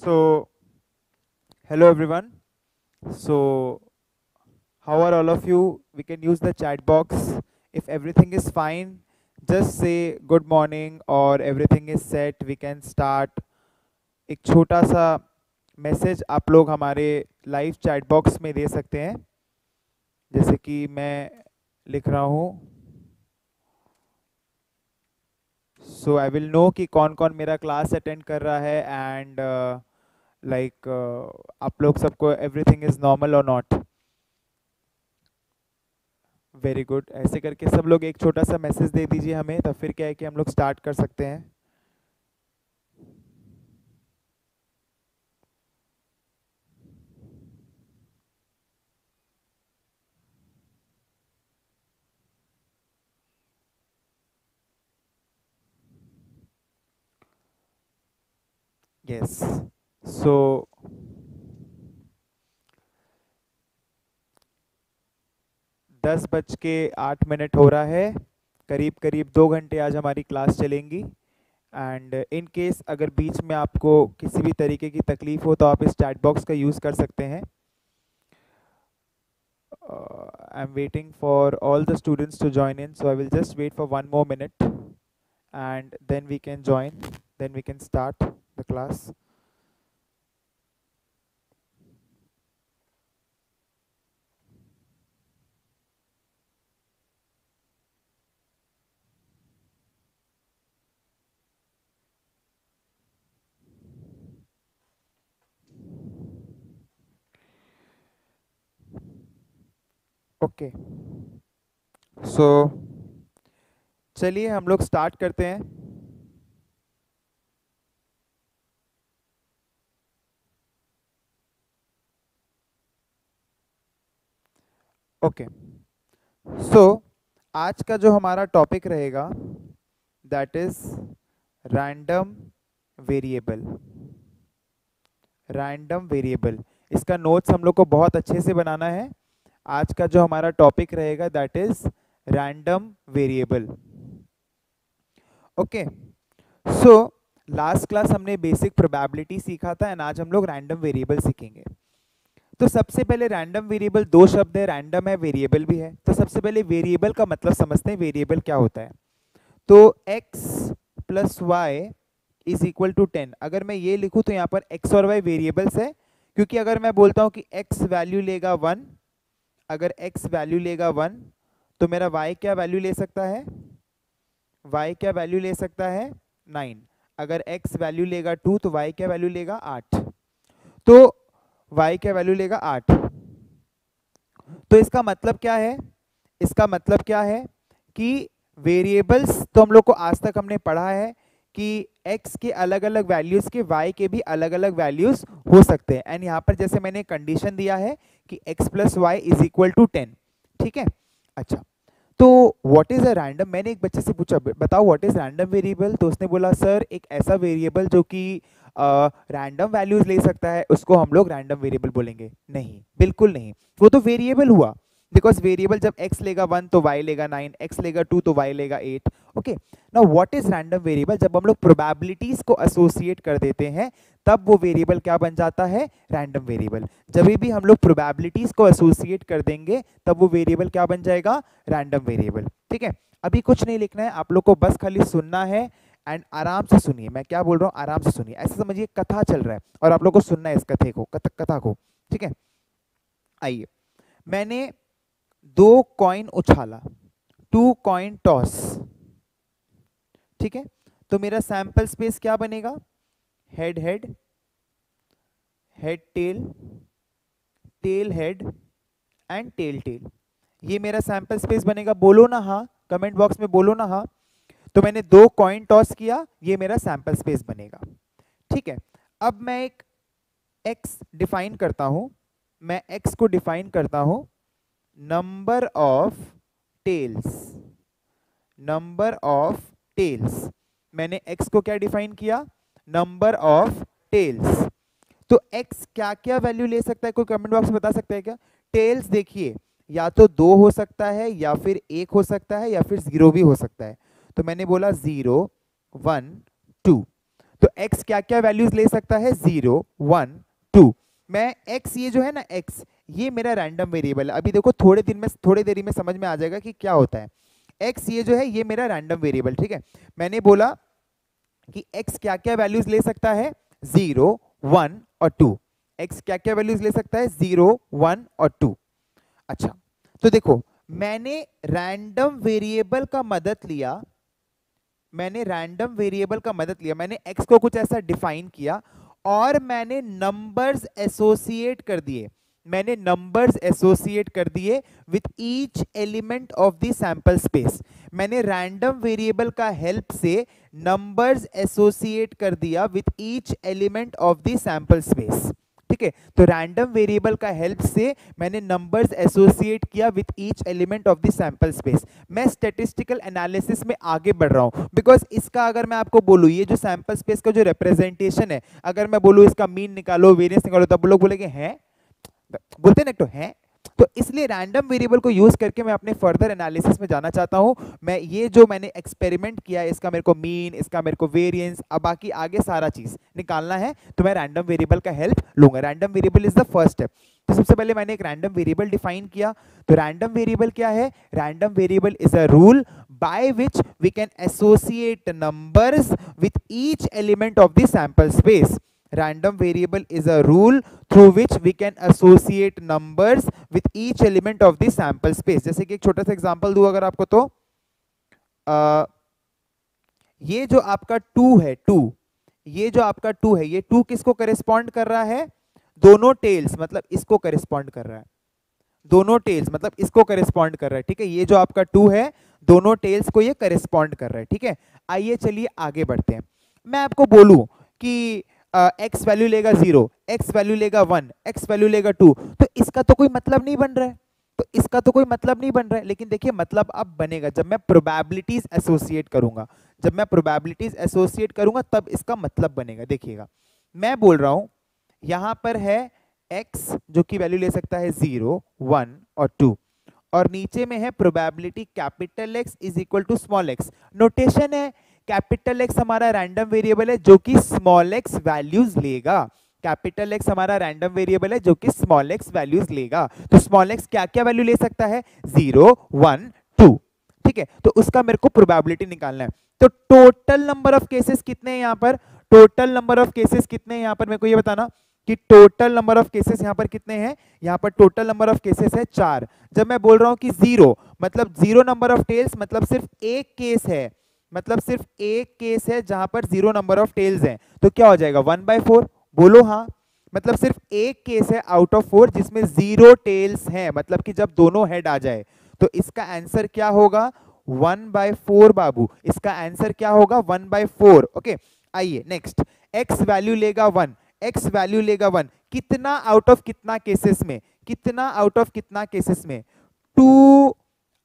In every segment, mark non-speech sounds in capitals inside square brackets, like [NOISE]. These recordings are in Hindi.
So, hello everyone. So, how are all of you? We can use the chat box. If everything is fine, just say good morning or everything is set. We can start. एक छोटा सा मैसेज आप लोग हमारे लाइव चैट बॉक्स में दे सकते हैं जैसे कि मैं लिख रहा हूँ सो आई विल नो कि कौन कौन मेरा क्लास अटेंड कर रहा है एंड लाइक आप लोग सबको एवरीथिंग इज़ नॉर्मल और नॉट वेरी गुड ऐसे करके सब लोग एक छोटा सा मैसेज दे दीजिए हमें, तब फिर क्या है कि हम लोग स्टार्ट कर सकते हैं। Yes. So, दस बज के आठ मिनट हो रहा है। करीब करीब दो घंटे आज हमारी क्लास चलेंगी। एंड इन केस अगर बीच में आपको किसी भी तरीके की तकलीफ़ हो तो आप इस चैट बॉक्स का यूज़ कर सकते हैं। I am waiting for all the students to join in so I will just wait for one more minute and then we can join then we can start the class okay. So, चलिए हम लोग स्टार्ट करते हैं। ओके। सो, आज का जो हमारा टॉपिक रहेगा that is random variable random variable इसका नोट्स हम लोग को बहुत अच्छे से बनाना है। आज का जो हमारा टॉपिक रहेगा that is random variable okay so last class हमने बेसिक प्रोबेबिलिटी सीखा था एंड आज हम लोग रैंडम वेरिएबल सीखेंगे। तो सबसे पहले रैंडम वेरिएबल दो शब्द है रैंडम है वेरिएबल भी है। तो सबसे पहले वेरिएबल का मतलब समझते हैं वेरिएबल क्या होता है। तो x plus Y is equal to ten अगर मैं ये लिखूं तो यहाँ पर x और y वेरिएबल्स है, क्योंकि अगर मैं बोलता हूँ कि x वैल्यू लेगा वन अगर x वैल्यू लेगा वन तो मेरा y क्या वैल्यू ले सकता है? y क्या वैल्यू ले सकता है? नाइन अगर x वैल्यू लेगा टू तो y क्या वैल्यू लेगा? आठ. तो y क्या वैल्यू लेगा? आठ. तो इसका मतलब क्या है? इसका मतलब क्या है कि वेरिएबल्स तो हम लोग को आज तक हमने पढ़ा है कि x के अलग अलग वैल्यूज़ के y के भी अलग अलग वैल्यूज़ हो सकते हैं। एंड यहाँ पर जैसे मैंने कंडीशन दिया है कि x plus Y is equal to ten ठीक है? अच्छा तो व्हाट इज़ अ रैंडम मैंने एक बच्चे से पूछा बताओ व्हाट इज़ रैंडम वेरिएबल तो उसने बोला सर एक ऐसा वेरिएबल जो कि रैंडम वैल्यूज़ ले सकता है, उसको हम लोग रैंडम वेरिएबल बोलेंगे. नहीं, बिल्कुल नहीं। वो तो वेरिएबल हुआ। बिकॉज़ वेरिएबल जब x लेगा वन तो y लेगा नाइन x लेगा टू तो y लेगा eight okay now what is random variable जब हम लोग प्रोबेबिलिटीज को एसोसिएट कर देते हैं, तब वो वेरिएबल क्या बन जाता है? रैंडम वेरिएबल जब भी हम लोग प्रोबेबिलिटीज को एसोसिएट कर देंगे, तब वो वेरिएबल क्या बन जाएगा? रैंडम वेरिएबल ठीक है? अभी कुछ नहीं लिखना है, आप लोग को बस खाली सुनना है एंड आराम से सुनिए। मैं क्या बोल रहा हूँ? आराम से सुनिए। ऐसे समझिए कथा चल रहा है और आप लोग को सुनना है इस कथे को कथा को। ठीक है? आइए। मैंने दो कॉइन उछाला टू कॉइन टॉस ठीक है? तो मेरा सैंपल स्पेस क्या बनेगा? Head head head tail tail head and tail tail ये मेरा सैंपल स्पेस बनेगा। बोलो ना हाँ कमेंट बॉक्स में बोलो ना हाँ। तो मैंने दो कॉइन टॉस किया, ये मेरा सैंपल स्पेस बनेगा। ठीक है? अब मैं एक एक्स डिफाइन करता हूँ। मैं एक्स को डिफाइन करता हूँ। Number of tails number of tails मैंने x को क्या डिफाइन किया? नंबर ऑफ़ टेल्स तो x क्या क्या वैल्यू ले सकता है? कोई कमेंट बॉक्स में बता सकता है क्या? टेल्स देखिए, या तो दो हो सकता है, या फिर एक हो सकता है, या फिर ज़ीरो भी हो सकता है। तो मैंने बोला ज़ीरो वन टू तो x क्या क्या वैल्यूज़ ले सकता है? ज़ीरो वन टू मैं x, ये जो है ना x, ये मेरा रैंडम वेरिएबल है। अभी देखो, थोड़े दिन में, थोड़ी देरी में समझ में आ जाएगा कि क्या होता है। x, ये जो है, ये मेरा रैंडम वेरिएबल ठीक है? मैंने बोला कि x क्या क्या वैल्यूज़ ले सकता है? ज़ीरो वन और टू x क्या क्या वैल्यूज़ ले सकता है? ज़ीरो वन और टू अच्छा तो देखो, मैंने रैंडम वेरिएबल का मदद लिया, मैंने रैंडम वेरिएबल का मदद लिया, मैंने x को कुछ ऐसा डिफाइन किया और मैंने नंबर्स एसोसिएट कर दिए। मैंने नंबर्स एसोसिएट कर दिए with each element of the sample space मैंने रैंडम वेरिएबल का हेल्प से नंबर्स एसोसिएट कर दिया with each element of the sample space ठीक है? तो रैंडम वेरिएबल का हेल्प से मैंने नंबर्स एसोसिएट किया with each element of the sample space मैं स्टेटिस्टिकल एनालिसिस में आगे बढ़ रहा हूँ। बिकॉज़ इसका अगर मैं आपको बोलूँ, ये जो सैंपल स्पेस का जो रिप्रेजेंटेशन है, अगर मैं बोलूँ इसका मीन निकालो वेरियंस निकालो, तब लोग बोलेंगे, हैं? बोलते ना तो हैं? तो इसलिए रैंडम वेरिएबल को यूज़ करके मैं अपने फर्दर एनालिसिस में जाना चाहता हूँ। मैं ये जो मैंने एक्सपेरिमेंट किया इसका मेरे को मीन इसका मेरे को वेरिएंस अब बाकी आगे सारा चीज़ निकालना है तो मैं रैंडम वेरिएबल का हेल्प लूँगा। Random variable is the first step तो सबसे पहले मैंने एक रैंडम वेरिएबल डिफाइन किया। तो रैंडम वेरिएबल क्या है? Random variable is a rule by which we can associate numbers with each element of the sample space. Random variable is a rule through which we can associate numbers with each element of the sample space. जैसे कि एक छोटा सा एग्जांपल दूँ अगर आपको तो आ, ये जो आपका टू है टू ये जो आपका टू है ये टू किसको करेस्पॉन्ड कर रहा है? दोनों टेल्स मतलब इसको करेस्पॉन्ड कर रहा है। दोनों टेल्स मतलब इसको करेस्पॉन्ड कर रहा है ठीक है? ये जो आपका टू है दोनों टेल्स को ये करेस्पॉन्ड कर रहा है ठीक है? आइए चलिए आगे बढ़ते हैं। मैं आपको बोलूँ कि एक्स वैल्यू लेगा ज़ीरो एक्स वैल्यू लेगा वन एक्स वैल्यू लेगा टू तो इसका तो कोई मतलब नहीं बन रहा है। तो इसका तो कोई मतलब नहीं बन रहा है। लेकिन देखिए मतलब अब बनेगा। जब मैं प्रोबेबिलिटीज एसोसिएट करूँगा, जब मैं प्रोबेबिलिटीज एसोसिएट करूँगा, तब इसका मतलब बनेगा। देखिएगा, मैं बोल रहा हूँ, यहाँ पर है x, जो कि वैल्यू ले सकता है ज़ीरो वन और टू और नीचे में है probability capital X is equal to small X notation है कैपिटल एक्स हमारा रैंडम वेरिएबल है, जो कि स्मॉल एक्स वैल्यूज़ लेगा। कैपिटल एक्स हमारा रैंडम वेरिएबल है, जो कि स्मॉल एक्स वैल्यूज़ लेगा। तो स्मॉल एक्स क्या क्या वैल्यू ले सकता है? ज़ीरो वन टू ठीक है? तो उसका मेरे को प्रोबेबिलिटी निकालना है। तो टोटल नंबर ऑफ़ केसेस कितने हैं यहाँ पर? टोटल नंबर ऑफ़ केसेस कितने हैं यहाँ पर? मेरे को ये बताना कि टोटल नंबर ऑफ़ केसेस यहाँ पर कितने हैं? यहाँ पर टोटल नंबर ऑफ़ केसेस है चार। जब मैं बोल रहा हूँ कि ज़ीरो मतलब ज़ीरो नंबर ऑफ़ टेल्स मतलब सिर्फ़ एक केस है। मतलब सिर्फ़ एक केस है जहाँ पर ज़ीरो नंबर ऑफ़ टेल्स हैं। तो क्या हो जाएगा? वन बाय फोर बोलो हाँ। मतलब सिर्फ़ एक केस है आउट ऑफ़ फोर जिसमें ज़ीरो टेल्स हैं। मतलब कि जब दोनों हेड आ जाए। तो इसका आंसर क्या होगा? वन बाय फोर बाबू। इसका आंसर क्या होगा? वन बाय फोर ओके आइए नेक्स्ट एक्स वैल्यू लेगा वन एक्स वैल्यू लेगा वन कितना आउट ऑफ़ कितना केसेस में? कितना आउट ऑफ़ कितना केसेस में? Two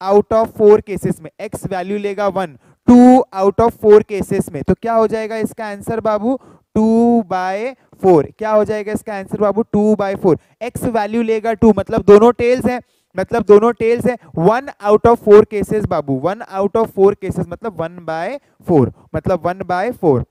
out of four cases में। एक्स वैल्यू लेगा one two out of four cases में। तो क्या हो जाएगा इसका answer Babu? Two by four. क्या हो जाएगा इसका answer Babu? Two by four. X value लेगा टू। मतलब दोनों टेल्स हैं। मतलब दोनों टेल्स हैं। One out of four cases Babu. One out of four cases मतलब वन बाय फोर मतलब वन बाय फोर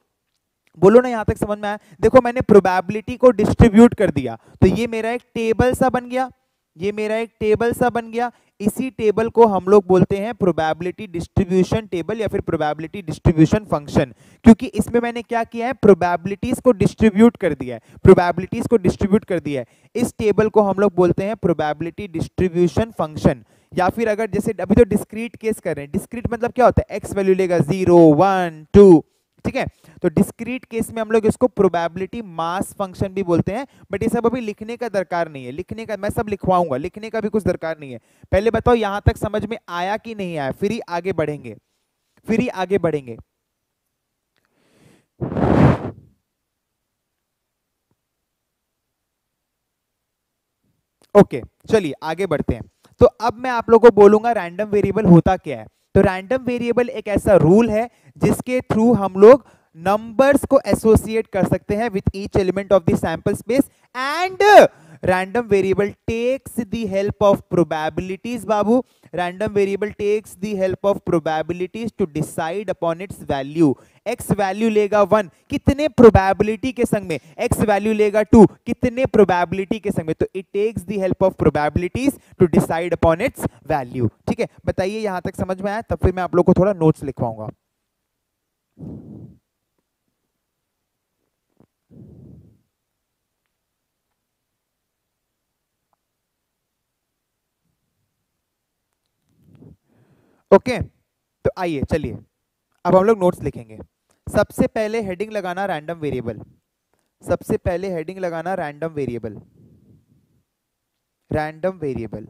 बोलो ना, यहाँ तक समझ में आया? देखो, मैंने प्रोबेबिलिटी को डिस्ट्रीब्यूट कर दिया। तो ये मेरा एक टेबल सा बन गया। ये मेरा एक टेबल सा बन गया। इसी टेबल को हम लोग बोलते हैं प्रोबेबिलिटी डिस्ट्रीब्यूशन टेबल या फिर प्रोबेबिलिटी डिस्ट्रीब्यूशन फ़ंक्शन क्योंकि इसमें मैंने क्या किया है? प्रोबेबिलिटीज को डिस्ट्रीब्यूट कर दिया है। प्रोबेबिलिटीज को डिस्ट्रीब्यूट कर दिया है। इस टेबल को हम लोग बोलते हैं प्रोबेबिलिटी डिस्ट्रीब्यूशन फ़ंक्शन या फिर अगर जैसे अभी तो डिस्क्रीट केस कर रहे हैं। डिस्क्रीट मतलब क्या होता है? एक्स वैल्यू लेगा ज़ीरो वन टू ठीक है? तो डिस्क्रीट केस में हम लोग इसको प्रोबेबिलिटी मास फ़ंक्शन भी बोलते हैं बट ये सब अभी लिखने का दरकार नहीं है। लिखने का, मैं सब लिखवाऊँगा, लिखने का भी कुछ दरकार नहीं है। पहले बताओ यहाँ तक समझ में आया कि नहीं आया? फिर ही आगे बढ़ेंगे। फिर ही आगे बढ़ेंगे। ओके, चलिए आगे बढ़ते हैं। तो अब मैं आप लोगों को बोलूँगा रैंडम वेरिएबल होता क्या है? तो रैंडम वेरिएबल एक ऐसा रूल है जिसके थ्रू हम लोग नंबर्स को एसोसिएट कर सकते हैं with each element of the space and takes the help of probabilities, babu. Random variable takes the help of probabilities to decide upon its value. X value लेगा वन कितने प्रोबेबिलिटी के संग में? X वैल्यू लेगा टू कितने प्रोबेबिलिटी के संग में? तो it takes the help of probabilities to decide upon its value ठीक है? बताइए, यहाँ तक समझ में आया? तब फिर मैं आप लोग को थोड़ा नोट्स लिखवाऊँगा। ओके तो आइए, चलिए। अब हम लोग नोट्स लिखेंगे। सबसे पहले हेडिंग लगाना रैंडम वेरिएबल सबसे पहले हेडिंग लगाना रैंडम वेरिएबल रैंडम वेरिएबल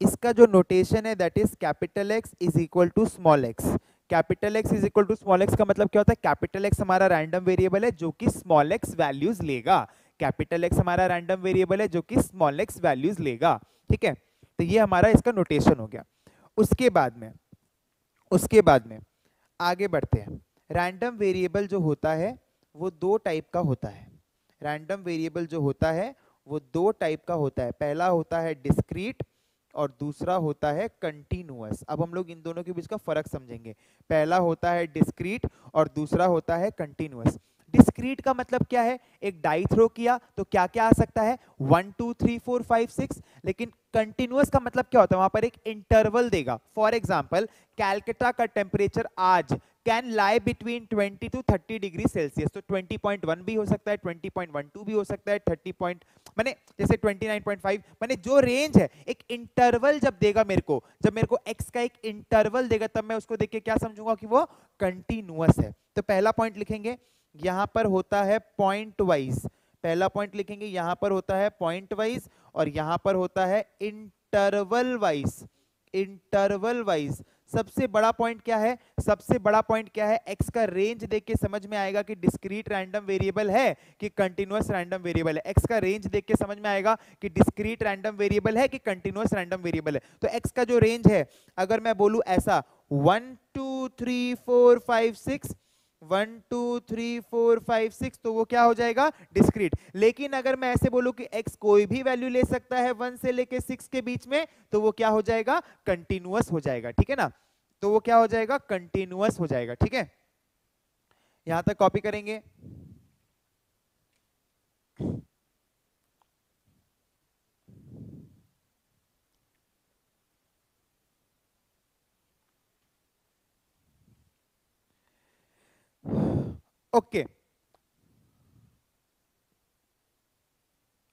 इसका जो नोटेशन है that is capital X is equal to small X capital X is equal to small X का मतलब क्या होता है? कैपिटल एक्स हमारा रैंडम वेरिएबल है, जो कि स्मॉल एक्स वैल्यूज़ लेगा। कैपिटल एक्स हमारा रैंडम वेरिएबल है, जो कि स्मॉल एक्स वैल्यूज़ लेगा। ठीक है? तो ये हमारा इसका नोटेशन हो गया। उसके बाद में, उसके बाद में आगे बढ़ते हैं। रैंडम वेरिएबल जो होता है, वो दो टाइप का होता है। रैंडम वेरिएबल जो होता है, वो दो टाइप का होता है। पहला होता है डिस्क्रीट और दूसरा होता है कंटिन्यूस अब हम लोग इन दोनों के बीच का फ़र्क समझेंगे। पहला होता है डिस्क्रीट और दूसरा होता है कंटिन्यूअस डिस्क्रीट का मतलब क्या है? एक डाई थ्रो किया तो क्या क्या आ सकता है? One two three four five six लेकिन कंटिन्यूअस का मतलब क्या होता है? वहाँ पर एक इंटरवल देगा। फॉर एग्ज़ाम्पल कैलकटा का टेम्परेचर आज can lie between 20 to 30 degree Celsius तो 20.1 भी हो सकता है 20.12 भी हो सकता है 30 पॉइंट मैंने जैसे 29.5 मैंने जो रेंज है, एक इंटरवल जब देगा मेरे को, जब मेरे को एक्स का एक इंटरवल देगा, तब मैं उसको देख के क्या समझूँगा कि वो कंटिन्यूस है। तो पहला पॉइंट लिखेंगे यहाँ पर होता है पॉइंट वाइज पहला पॉइंट लिखेंगे, यहाँ पर होता है पॉइंट वाइज और यहाँ पर होता है इंटरवल वाइज इंटरवल वाइज सबसे बड़ा पॉइंट क्या है? सबसे बड़ा पॉइंट क्या है? एक्स का रेंज देख के समझ में आएगा कि डिस्क्रीट रैंडम वेरिएबल है कि कंटिन्यूस रैंडम वेरिएबल है। एक्स का रेंज देख के समझ में आएगा कि डिस्क्रीट रैंडम वेरिएबल है कि कंटिन्यूस रैंडम वेरिएबल है। तो एक्स का जो रेंज है, अगर मैं बोलूँ ऐसा one two three four five six one, two, three, four, five, six तो वो क्या हो जाएगा? डिस्क्रीट। लेकिन अगर मैं ऐसे बोलूँ कि एक्स कोई भी वैल्यू ले सकता है वन से लेके सिक्स के बीच में तो वो क्या हो जाएगा? कंटिन्यूअस हो जाएगा, ठीक है ना? तो वो क्या हो जाएगा? कंटिन्यूअस हो जाएगा, ठीक है? यहाँ तक कॉपी करेंगे? Okay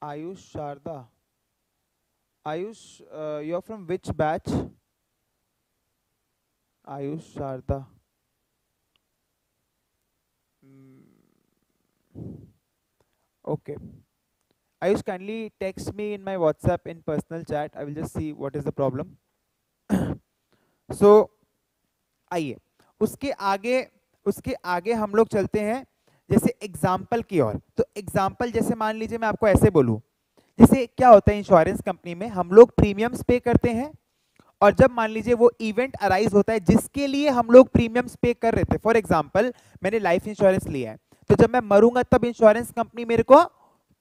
Ayush Sharda Ayush you are from which batch Ayush Sharda okay Ayush kindly text me in my WhatsApp in personal chat I will just see what is the problem so आइए। उसके आगे उसके आगे हम लोग चलते हैं, जैसे एग्ज़ाम्पल की ओर। तो एग्ज़ाम्पल जैसे मान लीजिए मैं आपको ऐसे बोलूँ, जैसे क्या होता है इंश्योरेंस कंपनी में, हम लोग प्रीमियम्स पे करते हैं और जब मान लीजिए वो इवेंट अराइज होता है, जिसके लिए हम लोग प्रीमियम्स पे कर रहे थे। फॉर एग्ज़ाम्पल मैंने लाइफ इंश्योरेंस लिया है। तो जब मैं मरूँगा, तब इंश्योरेंस कंपनी मेरे को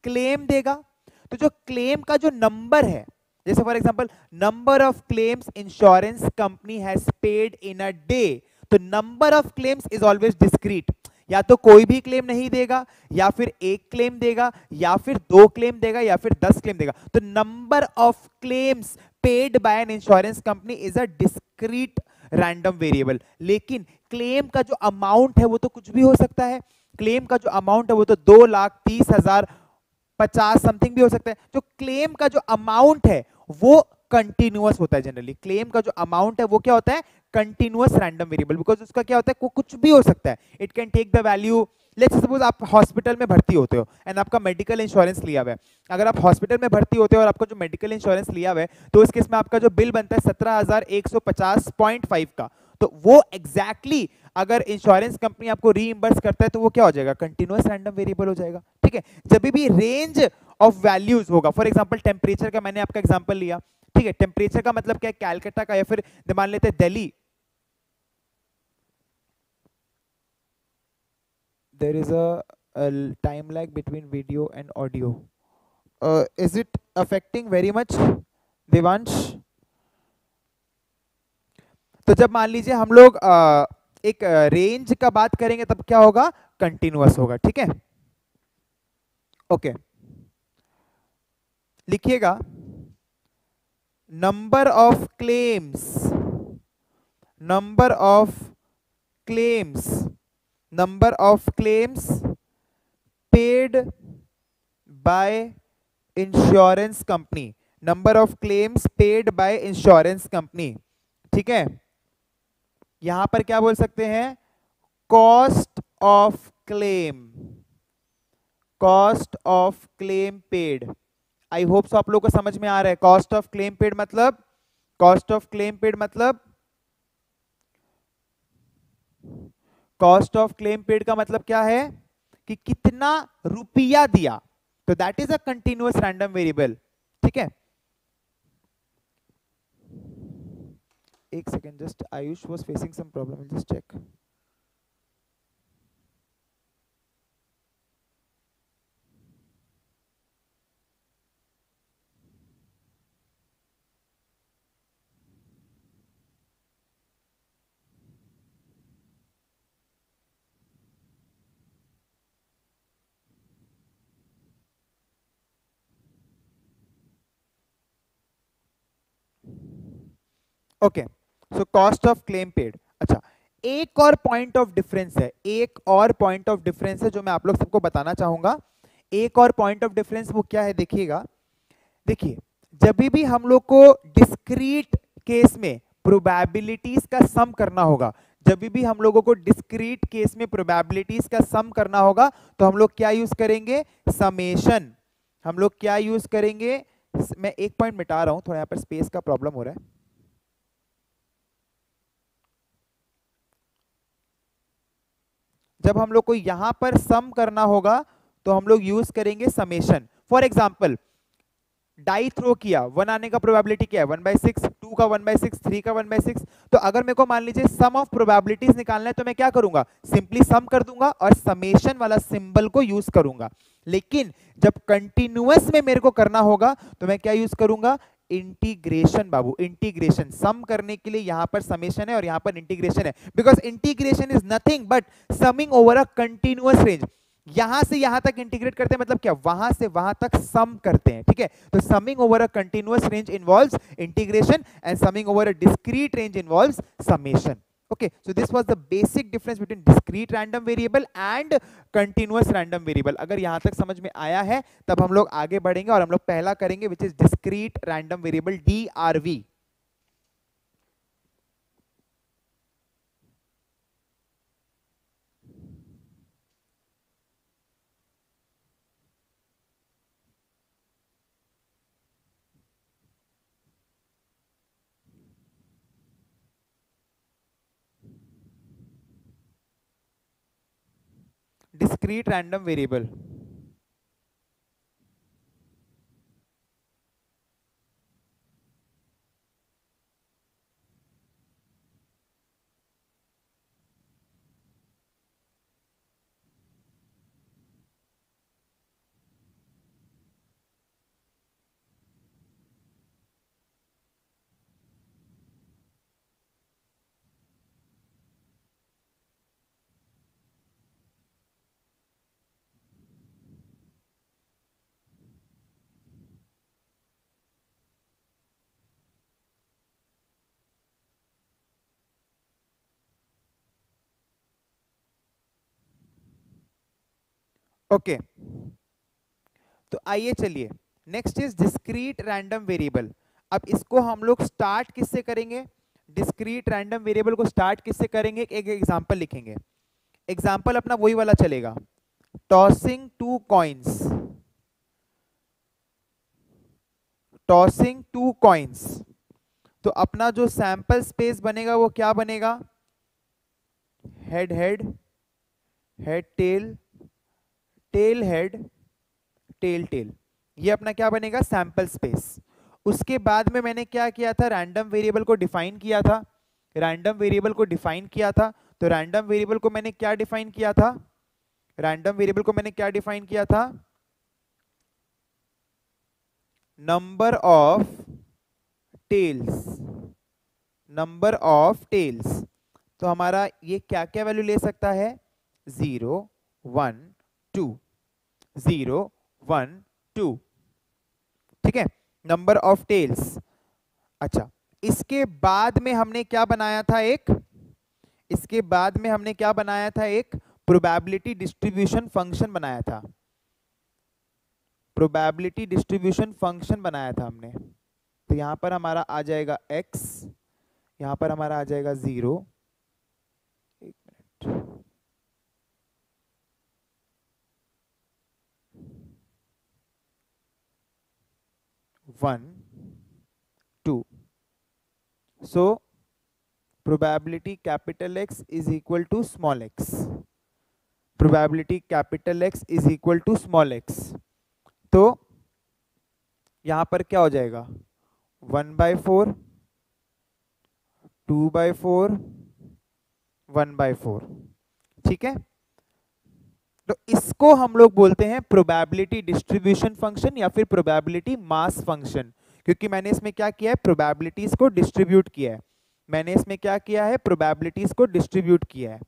क्लेम देगा। तो जो क्लेम का जो नंबर है, जैसे for example number of claims insurance company has paid in a day तो number of claims is always discrete या तो कोई भी क्लेम नहीं देगा, या फिर एक क्लेम देगा, या फिर दो क्लेम देगा, या फिर दस क्लेम देगा। तो number of claims paid by an insurance company is a discrete random variable लेकिन क्लेम का जो अमाउंट है वो तो कुछ भी हो सकता है। क्लेम का जो अमाउंट है वो तो दो लाख तीस हज़ार पचास समथिंग भी हो सकता है। जो क्लेम का जो अमाउंट है, वो कंटिन्यूअस होता है जनरली क्लेम का जो अमाउंट है वो क्या होता है? कंटिन्यूअस रैंडम वेरिएबल बिकॉज़ उसका क्या होता है? कुछ भी हो सकता है. It can take the value let's suppose आप हॉस्पिटल में भर्ती होते हो एंड आपका मेडिकल इंश्योरेंस लिया हुआ है. अगर आप हॉस्पिटल में भर्ती होते हो और आपका जो मेडिकल इंश्योरेंस लिया हुआ है तो इस केस में आपका जो बिल बनता है सत्रह का. तो वो एग्जैक्टली exactly अगर इंश्योरेंस कंपनी आपको रीइंबर्स करता है तो वो क्या हो जाएगा? कंटिन्यूस रैंडम वेरिएबल हो जाएगा. ठीक है? जब भी रेंज ऑफ़ वैल्यूज़ होगा. फॉर एग्ज़ाम्पल टेम्परेचर का मैंने आपका एग्ज़ाम्पल लिया. ठीक है टेम्परेचर का मतलब क्या है? कैलकाटा का या फिर मान लेते हैं Delhi there is a, a time lag between video and audio. Is it affecting very much Devansh तो जब मान लीजिए हम लोग uh, एक रेंज का बात करेंगे तब क्या होगा? कंटिन्यूस होगा ठीक है? ओके लिखिएगा। Number of claims number of claims number of claims paid by insurance company number of claims paid by insurance company ठीक है? यहाँ पर क्या बोल सकते हैं? Cost of claim cost of claim paid I hope so आप लोग को समझ में आ रहा है। कॉस्ट ऑफ़ क्लेम पेड मतलब? कॉस्ट ऑफ़ क्लेम पेड मतलब? कॉस्ट ऑफ़ क्लेम पेड का मतलब क्या है? कि कितना रुपया दिया। तो that is a continuous random variable ठीक है? एक second just Ayush was facing some problem just check okay so cost of claim paid अच्छा एक और पॉइंट ऑफ़ डिफरेंस है, एक और पॉइंट ऑफ़ डिफरेंस है जो मैं आप लोग सबको बताना चाहूँगा। एक और पॉइंट ऑफ़ डिफरेंस वो क्या है देखिएगा। देखिए, जब भी हम लोग को डिस्क्रीट केस में प्रोबेबिलिटीज का सम करना होगा, जब भी हम लोगों को डिस्क्रीट केस में प्रोबेबिलिटीज का सम करना होगा तो हम लोग क्या यूज़ करेंगे? समेशन हम लोग क्या यूज़ करेंगे? मैं एक पॉइंट मिटा रहा हूँ, थोड़ा यहाँ पर स्पेस का प्रॉब्लम हो रहा है। जब हम लोग को यहाँ पर सम करना होगा तो हम लोग यूज़ करेंगे summation for example die throw किया वन आने का प्रोबेबिलिटी क्या है? वन बाई सिक्स टू का वन बाई सिक्स थ्री का वन बाई सिक्स तो अगर मेरे को मान लीजिए सम ऑफ़ प्रोबेबिलिटीज निकालना है तो मैं क्या करूँगा? सिंपली सम कर दूँगा और समेशन वाला सिंबल को यूज़ करूँगा. लेकिन जब कंटिन्यूस में मेरे को करना होगा तो मैं क्या यूज़ करूँगा? इंटीग्रेशन बाबू इंटीग्रेशन सम करने के लिए यहाँ पर समेशन है और यहाँ पर इंटीग्रेशन है। Because integration is nothing but summing over a continuous range यहाँ से यहाँ तक इंटीग्रेट करते हैं मतलब क्या? वहाँ से वहाँ तक सम करते हैं, ठीक है? तो summing over a continuous range involves integration and summing over a discrete range involves summation okay so this was the basic difference between discrete random variable and continuous random variable agar yahan tak samajh mein aaya hai tab hum log aage badhenge aur hum log pehla karenge which is discrete random variable drv discrete random variable okay तो आइए चलिए। Next is discrete random variable अब इसको हम लोग स्टार्ट किससे करेंगे? डिस्क्रीट रैंडम वेरिएबल को स्टार्ट किससे करेंगे? एक एग्जांपल लिखेंगे। एग्जांपल अपना वही वाला चलेगा। Tossing two coins tossing two coins तो अपना जो सैंपल स्पेस बनेगा वो क्या बनेगा? Head head head tail tail head tail tail ये अपना क्या बनेगा? सैंपल स्पेस उसके बाद में मैंने क्या किया था? रैंडम वेरिएबल को डिफाइन किया था। रैंडम वेरिएबल को डिफाइन किया था। तो रैंडम वेरिएबल को मैंने क्या डिफाइन किया था? रैंडम वेरिएबल को मैंने क्या डिफाइन किया था? Number of tails number of tails तो हमारा ये क्या क्या वैल्यू ले सकता है? Zero one two, zero, one, two. ठीक है? नंबर ऑफ़ टेल्स अच्छा इसके बाद में हमने क्या बनाया था एक? इसके बाद में हमने क्या बनाया था एक? प्रोबेबिलिटी डिस्ट्रीब्यूशन फ़ंक्शन बनाया था। प्रोबेबिलिटी डिस्ट्रीब्यूशन फ़ंक्शन बनाया था हमने। तो यहाँ पर हमारा आ जाएगा x, यहाँ पर हमारा आ जाएगा zero 1 2 so probability capital X is equal to small x probability capital X is equal to small x तो यहाँ पर क्या हो जाएगा 1 by 4 2 by 4 1 by 4 ठीक है तो इसको हम लोग बोलते हैं प्रोबेबिलिटी डिस्ट्रीब्यूशन फ़ंक्शन या फिर प्रोबेबिलिटी मास फ़ंक्शन क्योंकि मैंने इसमें क्या किया है? प्रोबेबिलिटीज को डिस्ट्रीब्यूट किया है। मैंने इसमें क्या किया है? प्रोबेबिलिटीज को डिस्ट्रीब्यूट किया है।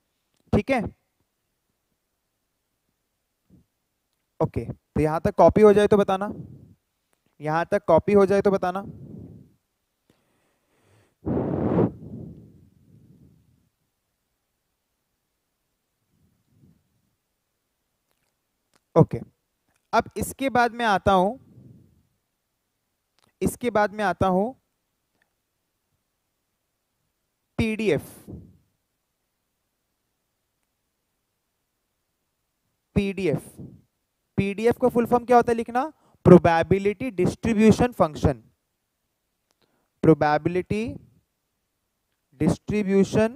ठीक है? ओके तो यहाँ तक कॉपी हो जाए तो बताना। यहाँ तक कॉपी हो जाए तो बताना। ओके अब इसके बाद में आता हूँ, इसके बाद में आता हूँ पीडीएफ पीडीएफ पीडीएफ का फुल फॉर्म क्या होता है लिखना? Probability distribution function probability distribution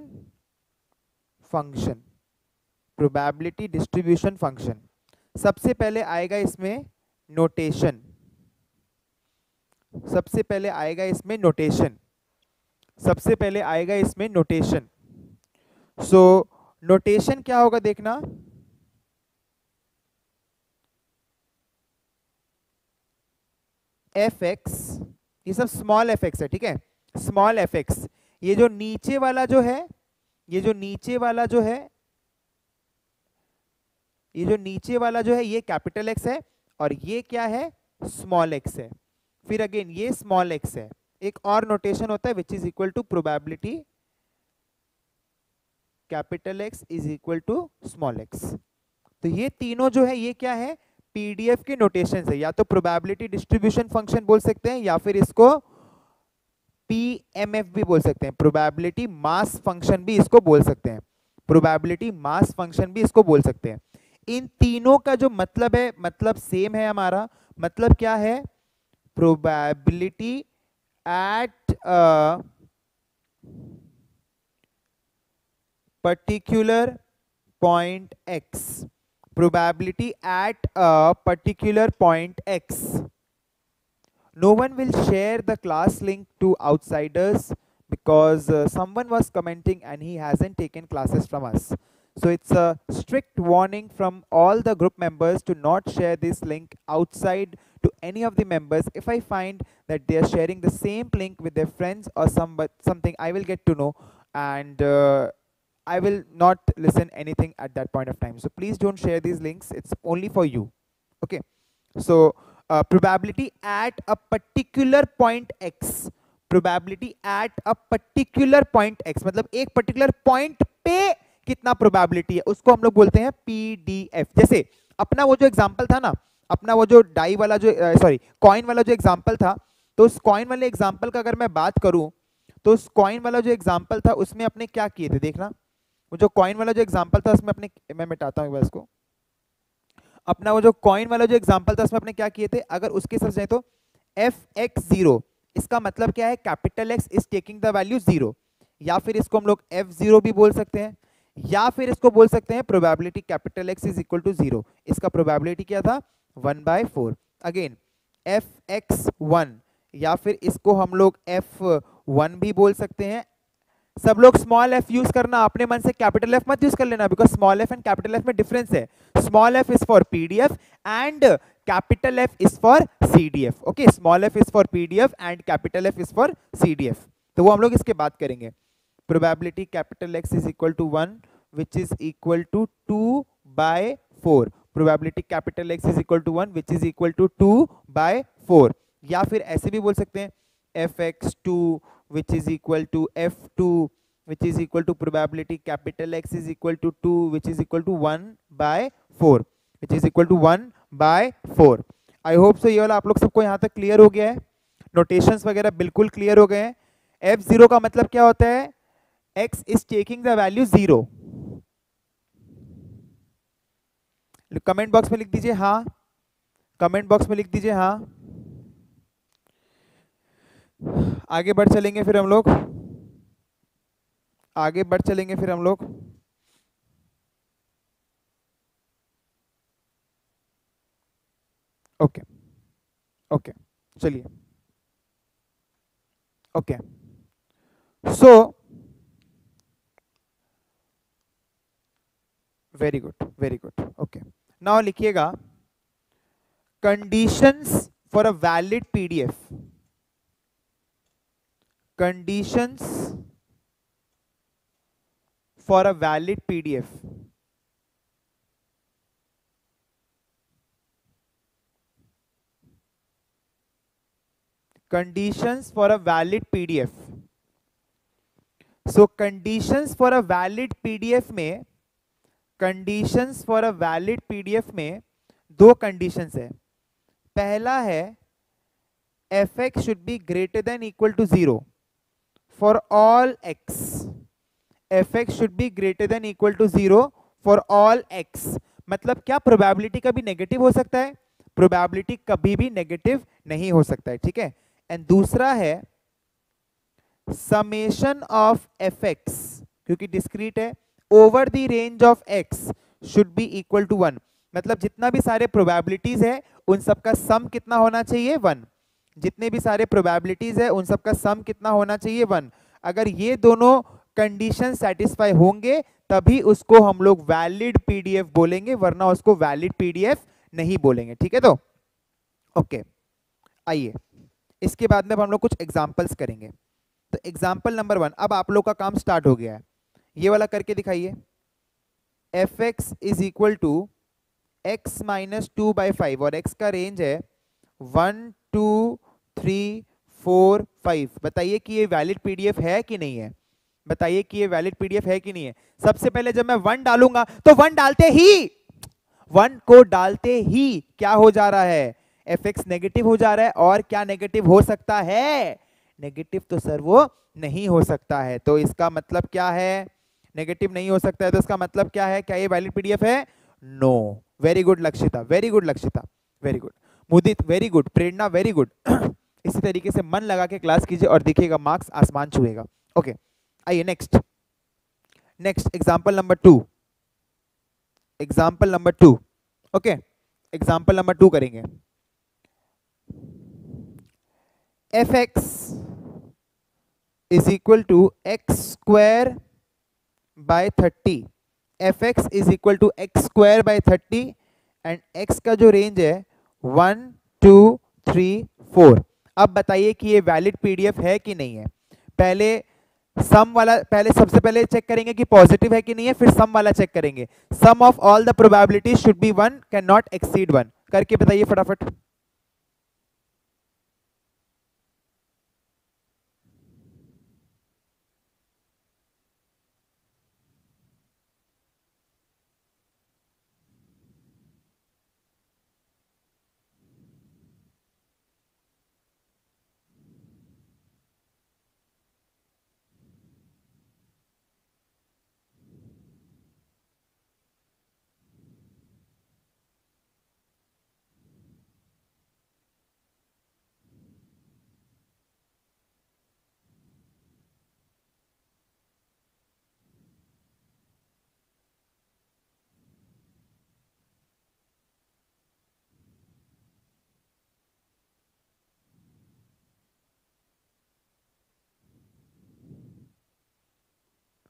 function probability distribution function सबसे पहले आएगा इसमें नोटेशन सबसे पहले आएगा इसमें नोटेशन सबसे पहले आएगा इसमें नोटेशन सो नोटेशन क्या होगा देखना? एफ़ एक्स ये सब स्मॉल एफ़ एक्स है, ठीक है? स्मॉल एफ़ एक्स ये जो नीचे वाला जो है, ये जो नीचे वाला जो है ये जो नीचे वाला जो है, ये कैपिटल एक्स है और ये क्या है? स्मॉल एक्स है। फिर अगेन ये स्मॉल एक्स है। एक और नोटेशन होता है which is equal to probability capital x is equal to small x तो ये तीनों जो है, ये क्या है? पीडीएफ के नोटेशन है। या तो प्रोबेबिलिटी डिस्ट्रीब्यूशन फ़ंक्शन बोल सकते हैं, या फिर इसको पीएमएफ भी बोल सकते हैं। प्रोबेबिलिटी मास फ़ंक्शन भी इसको बोल सकते हैं। प्रोबेबिलिटी मास फ़ंक्शन भी इसको बोल सकते हैं। इन तीनों का जो मतलब है मतलब सेम है हमारा मतलब क्या है? Probability at a particular point x probability at a particular point x no one will share the class link to outsiders because someone was commenting and he hasn't taken classes from us So it's a strict warning from all the group members to not share this link outside to any of the members. If I find that they are sharing the same link with their friends or some, something, I will get to know and uh, I will not listen anything at that point of time. So please don't share these links. It's only for you. Okay. So uh, probability at a particular point x probability at a particular point x मतलब एक particular point पे कितना प्रोबेबिलिटी है, उसको हम लोग बोलते हैं पीडीएफ जैसे, अपना वो जो एग्जांपल था ना, अपना वो जो डाई वाला जो सॉरी कॉइन वाला जो एग्ज़ाम्पल था तो उस कॉइन वाले एग्जांपल का अगर मैं बात करूँ तो उस कॉइन वाला जो एग्जांपल था, उसमें अपने क्या किए थे, देखना। वो जो कॉइन वाला जो एग्जांपल था, उसमें अपने, मैं मिटाता हूँ इसको। अपना वो जो कॉइन वाला जो एग्जांपल था, उसमें अपने क्या किए थे, अगर उसके सब जाए तो एफ़ एक्स ज़ीरो इसका मतलब क्या है capital x is taking the value zero या फिर इसको हम लोग एफ़ ज़ीरो भी बोल सकते हैं। या फिर इसको बोल सकते हैं probability capital x is equal to zero इसका प्रोबेबिलिटी क्या था? One by four again f x one या फिर इसको हम लोग एफ़ वन भी बोल सकते हैं। सब लोग स्मॉल एफ़ यूज़ करना, अपने मन से कैपिटल एफ़ मत यूज़ कर लेना because small f and capital f में डिफरेंस है। Small f is for PDF and capital F is for CDF okay, small f is for PDF and capital F is for CDF तो वो हम लोग इसके बात करेंगे। Probability capital x is equal to 1 which is equal to 2 by 4 probability capital X is equal to 1 which is equal to 2 by 4 या फिर ऐसे भी बोल सकते हैं fx2 which is equal to f2 which is equal to probability capital X is equal to 2 which is equal to 1 by 4 which is equal to 1 by 4 I hope so ये वाला आप लोग सबको यहाँ तक क्लियर हो गया है नोटेशंस वगैरह बिल्कुल क्लियर हो गए हैं एफ़ ज़ीरो का मतलब क्या होता है x is taking the value zero comment box में लिख दीजिए हाँ। कमेंट बॉक्स में लिख दीजिए हाँ। आगे बढ़ चलेंगे फिर हम लोग। आगे बढ़ चलेंगे फिर हम लोग। ओके। ओके। चलिए। Okay. So, very good very good. Okay. Now लिखिएगा conditions for a valid PDF conditions for a valid PDF. Conditions for a valid PDF. So conditions for a valid PDF में conditions for a valid PDF में दो conditions है। पहला है fx should be greater than equal to zero for all x f x should be greater than equal to zero for all x मतलब क्या प्रोबेबिलिटी कभी नेगेटिव हो सकता है? प्रोबेबिलिटी कभी भी नेगेटिव नहीं हो सकता है, ठीक है? एंड दूसरा है समेशन ऑफ़ एफ़ एक्स क्योंकि डिस्क्रीट है over the range of x should be equal to one मतलब जितना भी सारे प्रोबेबिलिटीज है, उन सबका सम कितना होना चाहिए? वन जितने भी सारे प्रोबेबिलिटीज है, उन सबका सम कितना होना चाहिए? वन अगर ये दोनों कंडीशन सेटिस्फाई होंगे, तभी उसको हम लोग वैलिड पीडीएफ बोलेंगे, वरना उसको वैलिड पीडीएफ नहीं बोलेंगे। ठीक है तो? ओके आइए। इसके बाद में हम लोग कुछ एग्जांपल्स करेंगे। तो एग्जांपल नंबर वन अब आप लोग का काम स्टार्ट हो गया है। ये वाला करके दिखाइए। F x is equal to x minus two by five और एक्स का रेंज है one two three four five बताइए कि ये वैलिड पीडीएफ है कि नहीं है? बताइए कि ये वैलिड पीडीएफ है कि नहीं है? सबसे पहले जब मैं वन डालूँगा तो वन डालते ही वन को डालते ही क्या हो जा रहा है? एफ़ एक्स नेगेटिव हो जा रहा है और क्या नेगेटिव हो सकता है? नेगेटिव तो सर वो नहीं हो सकता है। तो इसका मतलब क्या है? नेगेटिव नहीं हो सकता है तो इसका मतलब क्या है? क्या ये वैलिड पीडीएफ है? No very good Lakshita very good Lakshita very good Mudit very good Prerna very good इसी तरीके से मन लगा के क्लास कीजिए और देखिएगा मार्क्स आसमान छुएगा. ओके आइए next next example number two example number two okay example number two करेंगे. F x is equal to x square by thirty f x is equal to x square by thirty and x का जो रेंज है वन टू थ्री फोर अब बताइए कि ये वैलिड पीडीएफ है कि नहीं है? पहले सम वाला, पहले सबसे पहले चेक करेंगे कि पॉजिटिव है कि नहीं है, फिर सम वाला चेक करेंगे। Sum of all the probability should be one cannot exceed one करके बताइए फटाफट।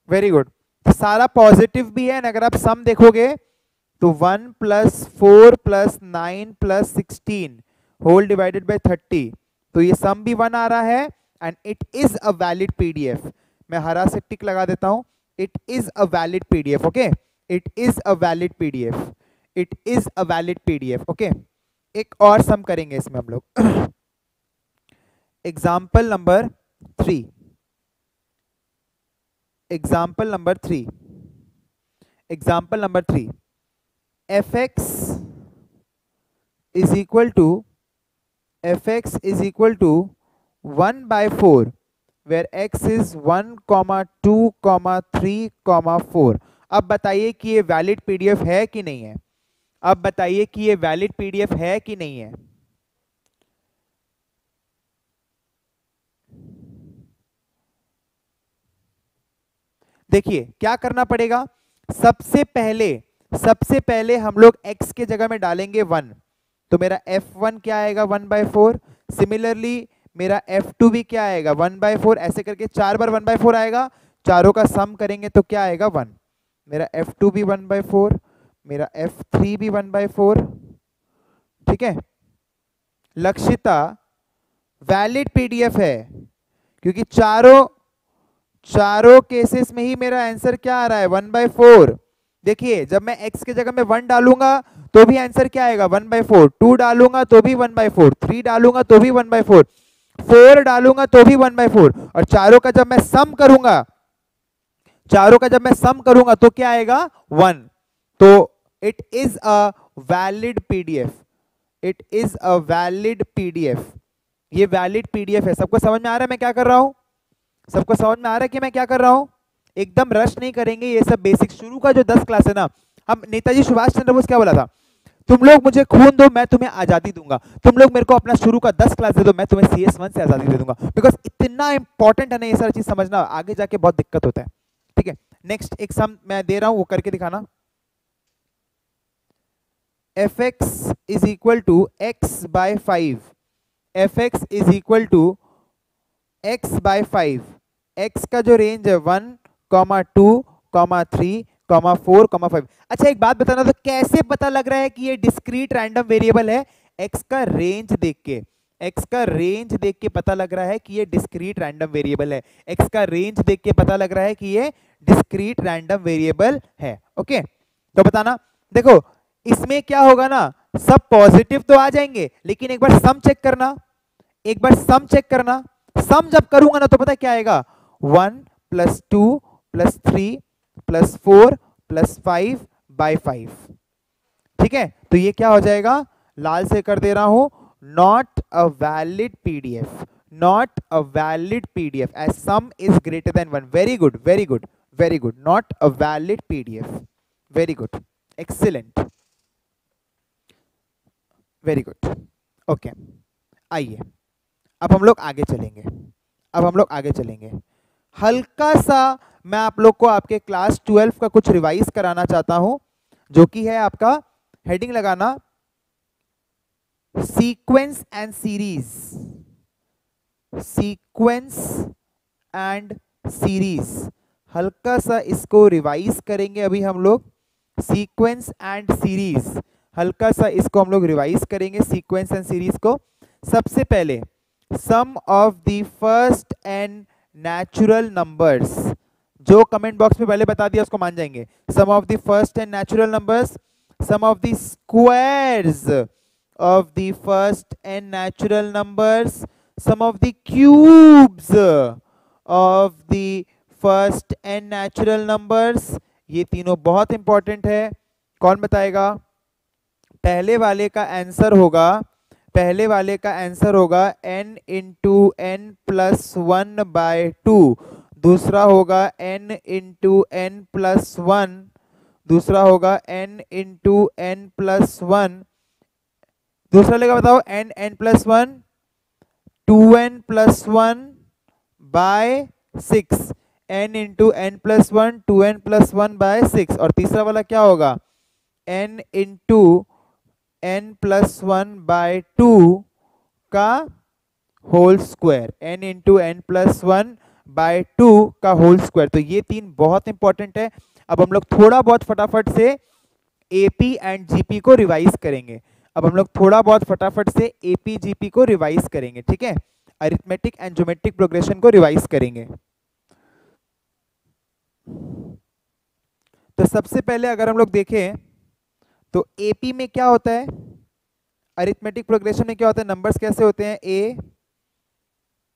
वेरी गुड तो सारा पॉजिटिव भी है अगर आप सम देखोगे तो one plus four plus nine plus sixteen whole divided by thirty तो ये सम भी वन आ रहा है and it is a valid PDF मैं हरा से टिक लगा देता हूँ. It is a valid PDF okay it is a valid PDF it is a valid PDF okay एक और सम करेंगे इसमें हम लोग. Example number three example number three example number three f x is equal to f x is equal to one by four where x is one comma two comma three comma four अब बताइए कि ये वैलिड पीडीएफ है कि नहीं है? अब बताइए कि ये वैलिड पीडीएफ है कि नहीं है? देखिए, क्या करना पड़ेगा? सबसे पहले सबसे पहले हम लोग x के जगह में डालेंगे वन। तो मेरा f1 क्या आएगा? One by four. सिमिलरली, मेरा f2 भी क्या आएगा? One by four. ऐसे करके चार बार वन बाय फोर आएगा। चारों का सम करेंगे तो क्या आएगा? वन। मेरा f2 भी वन बाय फोर। मेरा f3 भी वन बाय फोर। ठीक है? लक्षिता वैलिड पीडीएफ है, क्योंकि चारों चारों केसेस में ही मेरा आंसर क्या आ रहा है? वन बाय फोर देखिए, जब मैं एक्स के जगह में वन डालूँगा तो भी आंसर क्या आएगा? वन बाय फोर टू डालूँगा तो भी वन बाय फोर थ्री डालूँगा तो भी वन बाय फोर फोर डालूँगा तो भी वन बाय फोर और चारों का जब मैं सम करूँगा, चारों का जब मैं सम करूँगा तो क्या आएगा? वन तो it is a valid PDF it is a valid PDF ये वैलिड पीडीएफ है। सबको समझ में आ रहा है मैं क्या कर रहा हूँ? सबको समझ में आ रहा है कि मैं क्या कर रहा हूँ? एकदम रश नहीं करेंगे ये सब बेसिक शुरू का जो दस क्लास है ना, हम नेताजी सुभाष चंद्र बोस क्या बोला था? तुम लोग मुझे खून दो, मैं तुम्हें आज़ादी दूँगा। तुम लोग मेरे को अपना शुरू का दस क्लास दे दो, मैं तुम्हें सी एस वन से आज़ादी दे दूँगा। बिकॉज़ इतना इंपॉर्टेंट है ना ये सारी चीज़ समझना, आगे जाके बहुत दिक्कत होता है। ठीक है नेक्स्ट एक सम मैं दे रहा हूँ, वो करके दिखाना। F x is equal to x by five f x is equal to x by five x का जो रेंज है one comma two comma three comma four comma five अच्छा एक बात बताना तो कैसे पता लग रहा है कि ये डिस्क्रीट रैंडम वेरिएबल है? एक्स का रेंज देख के एक्स का रेंज देख के पता लग रहा है कि ये डिस्क्रीट रैंडम वेरिएबल है। एक्स का रेंज देख के पता लग रहा है कि ये डिस्क्रीट रैंडम वेरिएबल है ओके तो बताना, देखो, इसमें क्या होगा ना, सब पॉजिटिव तो आ जाएँगे, लेकिन एक बार सम चेक करना, एक बार सम चेक करना सम जब करूँगा ना तो पता क्या आएगा? One plus two plus three plus four plus five by five ठीक है? तो ये क्या हो जाएगा? लाल से कर दे रहा हूँ। Not a valid PDF not a valid PDF as sum is greater than one very good very good very good not a valid PDF very good excellent very good okay आइए। अब हम लोग आगे चलेंगे। अब हम लोग आगे चलेंगे। हल्का सा मैं आप लोग को आपके क्लास ट्वेल्व का कुछ रिवाइज कराना चाहता हूँ, जो कि है आपका हेडिंग लगाना। Sequence and series sequence and series हल्का सा इसको रिवाइज करेंगे अभी हम लोग। सीक्वेंस एंड सीरीज़ हल्का सा इसको हम लोग रिवाइज करेंगे सीक्वेंस एंड सीरीज़ को। सबसे पहले sum of the first n natural numbers जो कमेंट बॉक्स में पहले बता दिया, उसको मान जाएँगे। Sum of the first n natural numbers sum of the squares of the first n natural numbers sum of the cubes of the first n natural numbers ये तीनों बहुत इंपॉर्टेंट है। कौन बताएगा? पहले वाले का आंसर होगा पहले वाले का आंसर होगा n into N plus one by two दूसरा होगा n into N plus one दूसरा होगा n into N plus one दूसरा लेगा बताओ, n n plus one two N plus one by six N into N plus one two N plus one by six और तीसरा वाला क्या होगा? n into N plus one by two का whole square N into N plus one by two का होल स्क्वायर तो ये तीन बहुत इंपॉर्टेंट है। अब हम लोग थोड़ा बहुत फटाफट से एपी एंड जीपी को रिवाइज करेंगे। अब हम लोग थोड़ा बहुत फटाफट से एपी जीपी को रिवाइज करेंगे, ठीक है? अरिथमेटिक एंड ज्योमेट्रिक प्रोग्रेशन को रिवाइज करेंगे। तो सबसे पहले अगर हम लोग देखें तो एपी में क्या होता है? अरिथमेटिक प्रोग्रेशन में क्या होता है? नंबर्स कैसे होते हैं? A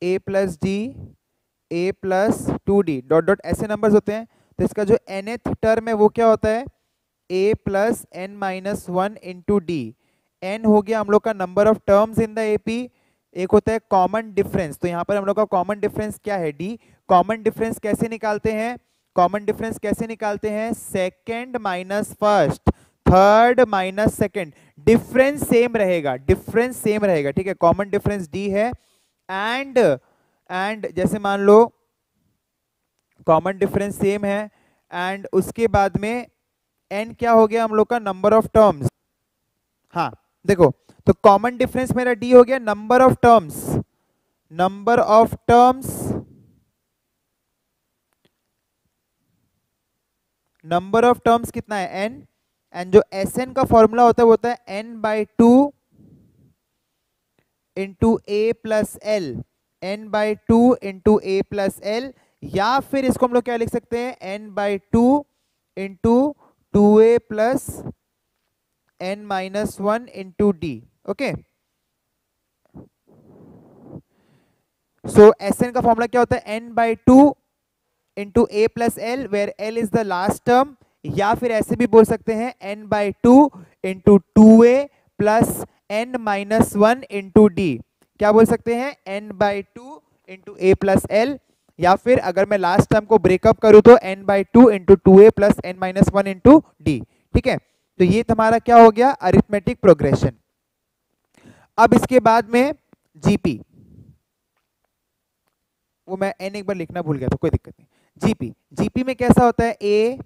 A plus D A plus two D dot dot ऐसे नंबर्स होते हैं। तो इसका जो एथ टर्म है, वो क्या होता है? A plus N minus one into D N हो गया हम लोग का number of terms in the AP एक होता है कॉमन डिफरेंस तो यहाँ पर हम लोग का कॉमन डिफरेंस क्या है? डी कॉमन डिफरेंस कैसे निकालते हैं? कॉमन डिफरेंस कैसे निकालते हैं? Second minus first third minus second difference same रहेगा डिफरेंस सेम रहेगा, ठीक है? कॉमन डिफरेंस डी है एंड एंड जैसे मान लो कॉमन डिफरेंस सेम है एंड उसके बाद में एन क्या हो गया हम लोग का? नंबर ऑफ़ टर्म्स हाँ देखो तो कॉमन डिफरेंस मेरा डी हो गया number of terms number of terms number of terms कितना है? एन एंड जो एस एन का फॉर्मूला होता है, वो होता है N by two into A plus L N by two into A plus L या फिर इसको हम लोग क्या लिख सकते हैं? N by two into two A plus N minus one into D okay so S N का फॉर्मूला क्या होता है? N by two into A plus L where L is the last term या फिर ऐसे भी बोल सकते हैं N by two into two A plus N minus one into D क्या बोल सकते हैं? N by two into A plus L या फिर अगर मैं लास्ट टर्म को ब्रेकअप करूँ तो N by two into two A plus N minus one into D ठीक है? तो ये तुम्हारा क्या हो गया? अरिथमेटिक प्रोग्रेशन अब इसके बाद में जीपी वो मैं एन एक बार लिखना भूल गया था, कोई दिक्कत नहीं। जीपी जीपी में कैसा होता है? A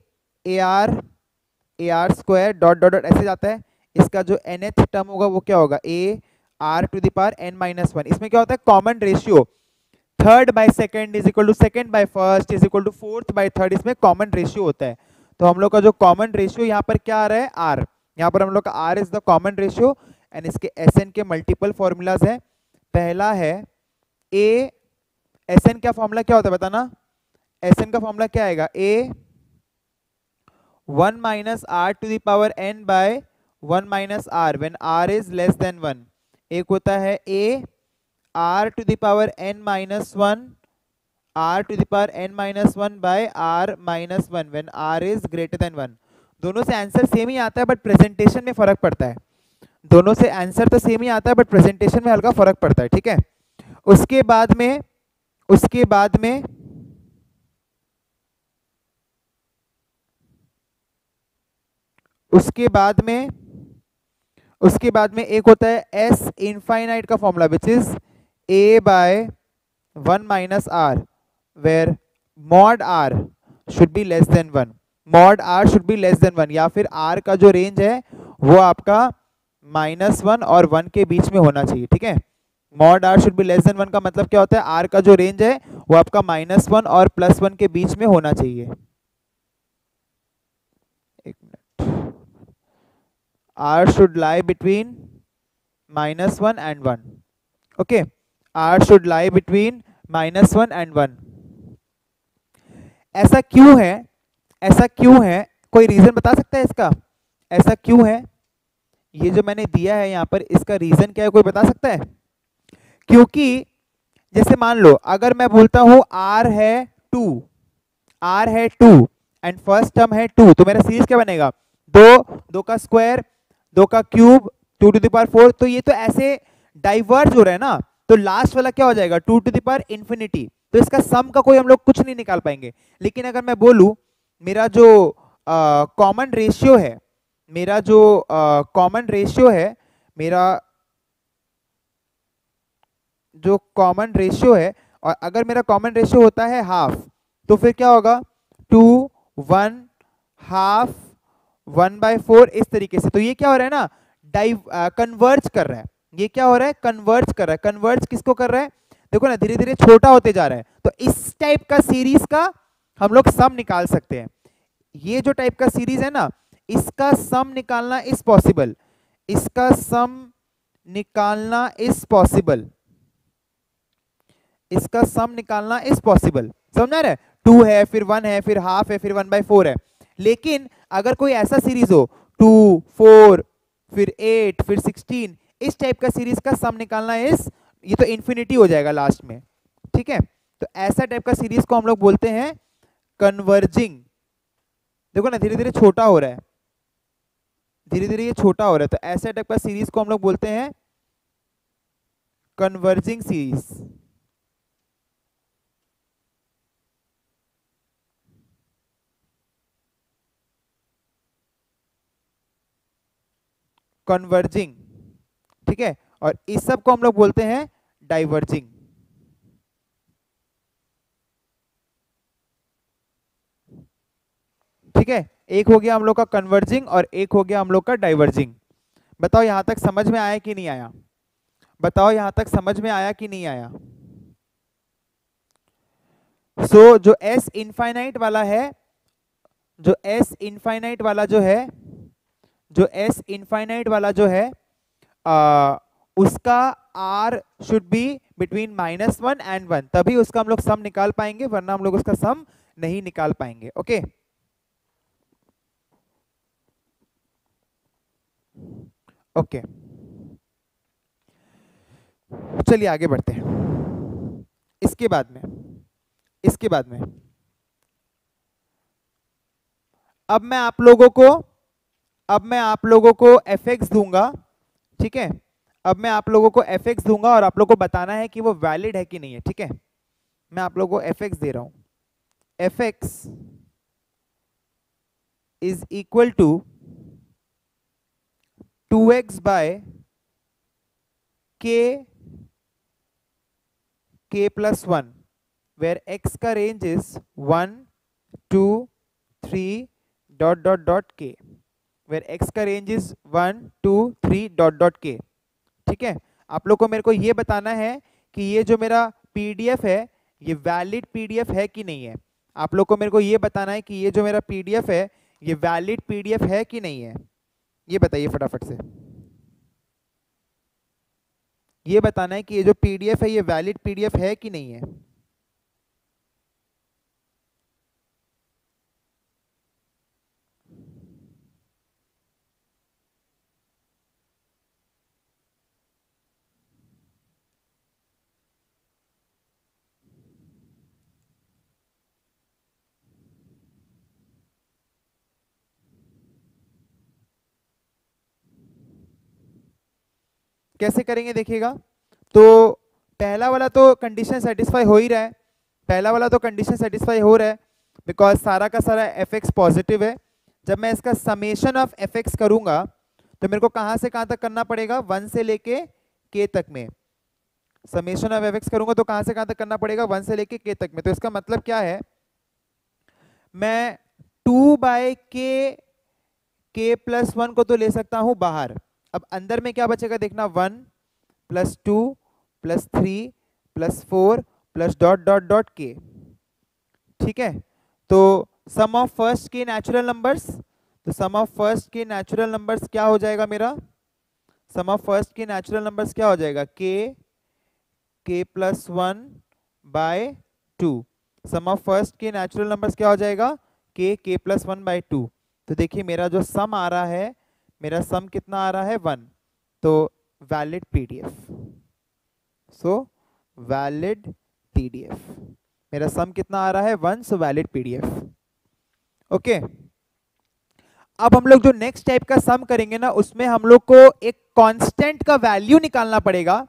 A R A R square dot dot dot ऐसे जाता है। इसका जो एन एथ टर्म होगा वो क्या होगा? A R to the power N minus one इसमें क्या होता है? Common ratio third by second is equal to second by first is equal to fourth by third इसमें कॉमन रेशियो होता है। तो हम लोग का जो कॉमन रेशियो यहाँ पर क्या आ रहा है? आर यहाँ पर हम लोग का R is the common ratio and इसके एस के मल्टीपल फॉर्मूलाज है। पहला है ए एस का फॉर्मूला क्या होता है बताना? एस का फॉर्मूला क्या आएगा? A one minus R to the power N by one minus R when R is less than one एक होता है A R to the power N minus one R to the power N minus one by R minus one when R is greater than one दोनों से आंसर सेम ही आता है बट प्रेजेंटेशन में फ़र्क पड़ता है। दोनों से आंसर तो सेम ही आता है बट प्रेजेंटेशन में हल्का फ़र्क पड़ता है, ठीक है? उसके बाद में, उसके बाद में उसके बाद में, उसके बाद में एक होता है एस इनफाइनाइट का formula which is A by one minus R where mod R should be less than one mod R should be less than one या फिर आर का जो रेंज है, वो आपका माइनस वन और वन के बीच में होना चाहिए, ठीक है? Mod R should be less than one का मतलब क्या होता है? आर का जो रेंज है, वो आपका माइनस वन और प्लस वन के बीच में होना चाहिए। R should lie between minus 1 and 1 okay, r should lie between minus 1 and 1 ऐसा क्यों है? ऐसा क्यों है? कोई रीजन बता सकता है इसका? ऐसा क्यों है? ये जो मैंने दिया है यहाँ पर, इसका रीजन क्या है? कोई बता सकता है? क्योंकि जैसे मान लो, अगर मैं बोलता हूँ r है टू r है टू एंड फ़र्स्ट टर्म है टू तो मेरा सीरीज़ क्या बनेगा? दो दो का स्क्वायर दो का cube, two two to the power तो ये तो ऐसे डाइवर्ज हो रहा है ना तो लास्ट वाला क्या हो जाएगा? टू टू दावर इंफिनिटी तो इसका सम का कोई हम लोग कुछ नहीं निकाल पाएँगे। लेकिन अगर मैं बोलूँ, मेरा जो कॉमन रेशियो है, मेरा जो कॉमन रेशियो है, मेरा जो कॉमन रेशियो है, और अगर मेरा कॉमन रेशियो होता है हाफ़ तो फिर क्या होगा? Two one half one by four इस तरीके से। तो ये क्या हो रहा है ना डाइव कन्वर्ज कर रहा है। ये क्या हो रहा है, कन्वर्ज कर रहा है। कन्वर्ज किसको कर रहा है? देखो ना धीरे धीरे छोटा होते जा रहा है। तो इस टाइप का सीरीज़ का हम लोग सम निकाल सकते हैं। ये जो टाइप का सीरीज़ है ना, इसका सम निकालना इज़ पॉसिबल। इसका सम निकालना इज़ पॉसिबल। इसका सम निकालना इज़ पॉसिबल। समझा रहे टू है, फिर वन है, फिर हाफ़ है, फिर वन बाई फोर है। लेकिन अगर कोई ऐसा सीरीज़ हो टू फोर फिर एट फिर सिक्सटीन इस टाइप का सीरीज़ का सम निकालना इस ये तो इन्फिनिटी हो जाएगा लास्ट में, ठीक है? तो ऐसा टाइप का सीरीज़ को हम लोग बोलते हैं कन्वर्जिंग देखो ना धीरे धीरे छोटा हो रहा है। धीरे धीरे ये छोटा हो रहा है तो ऐसा टाइप का सीरीज़ को हम लोग बोलते हैं कन्वर्जिंग सीरीज़ कन्वर्जिंग ठीक है? और इस सबको हम लोग बोलते हैं डाइवर्जिंग ठीक है? एक हो गया हम लोग का कन्वर्जिंग और एक हो गया हम लोग का डाइवर्जिंग बताओ यहाँ तक समझ में आया कि नहीं आया? बताओ यहाँ तक समझ में आया कि नहीं आया? सो so, जो एस इनफाइनाइट वाला है जो एस इनफाइनाइट वाला जो है जो एस इनफाइनाइट वाला जो है आ, उसका R should be between minus one and one तभी उसका हम लोग सम निकाल पाएँगे वरना हम लोग उसका सम नहीं निकाल पाएँगे ओके ओके चलिए आगे बढ़ते हैं। इसके बाद में इसके बाद में। अब मैं आप लोगों को अब मैं आप लोगों को एफ़ एक्स दूँगा, ठीक है? अब मैं आप लोगों को एफ़ एक्स दूँगा और आप लोगों को बताना है कि वो वैलिड है कि नहीं है, ठीक है? मैं आप लोगों को एफ़ एक्स दे रहा हूँ। F X is equal to two X by K K plus one where X का range is one two three dot dot dot K where X का range is one two three dot dot K ठीक है? आप लोग को मेरे को ये बताना है कि ये जो मेरा पीडीएफ है, ये वैलिड पीडीएफ है कि नहीं है? आप लोग को मेरे को ये बताना है कि ये जो मेरा पीडीएफ है, ये वैलिड पीडीएफ है कि नहीं है? ये बताइए फटाफट से। ये बताना है कि ये जो पीडीएफ है, ये वैलिड पीडीएफ है कि नहीं है? कैसे करेंगे देखिएगा? तो पहला वाला तो कंडीशन सेटिस्फाई हो ही रहा है। पहला वाला तो कंडीशन सेटिस्फाई हो रहा है बिकॉज़ सारा का सारा एफ़ एक्स पॉजिटिव है। जब मैं इसका समेशन ऑफ़ एफ़ एक्स करूँगा तो मेरे को कहाँ से कहाँ तक करना पड़ेगा? वन से लेके के तक में। समेशन ऑफ़ एफ़ एक्स करूँगा तो कहाँ से कहाँ तक करना पड़ेगा? वन से लेके के तक में। तो इसका मतलब क्या है? मैं टू बाय के के प्लस वन को तो ले सकता हूँ बाहर। अब अंदर में क्या बचेगा देखना, one plus two plus three plus four plus dot dot dot K. ठीक है? तो sum of first K natural numbers तो sum of first K natural numbers क्या हो जाएगा मेरा? Sum of first K natural numbers क्या हो जाएगा? K K plus one by two sum of first K natural numbers क्या हो जाएगा? के के प्लस वन बाय टू तो देखिए मेरा जो सम आ रहा है मेरा सम कितना आ रहा है? वन तो valid PDF so valid PDF मेरा सम कितना आ रहा है? One so valid PDF okay अब हम लोग जो नेक्स्ट टाइप का सम करेंगे ना, उसमें हम लोग को एक कांस्टेंट का वैल्यू निकालना पड़ेगा।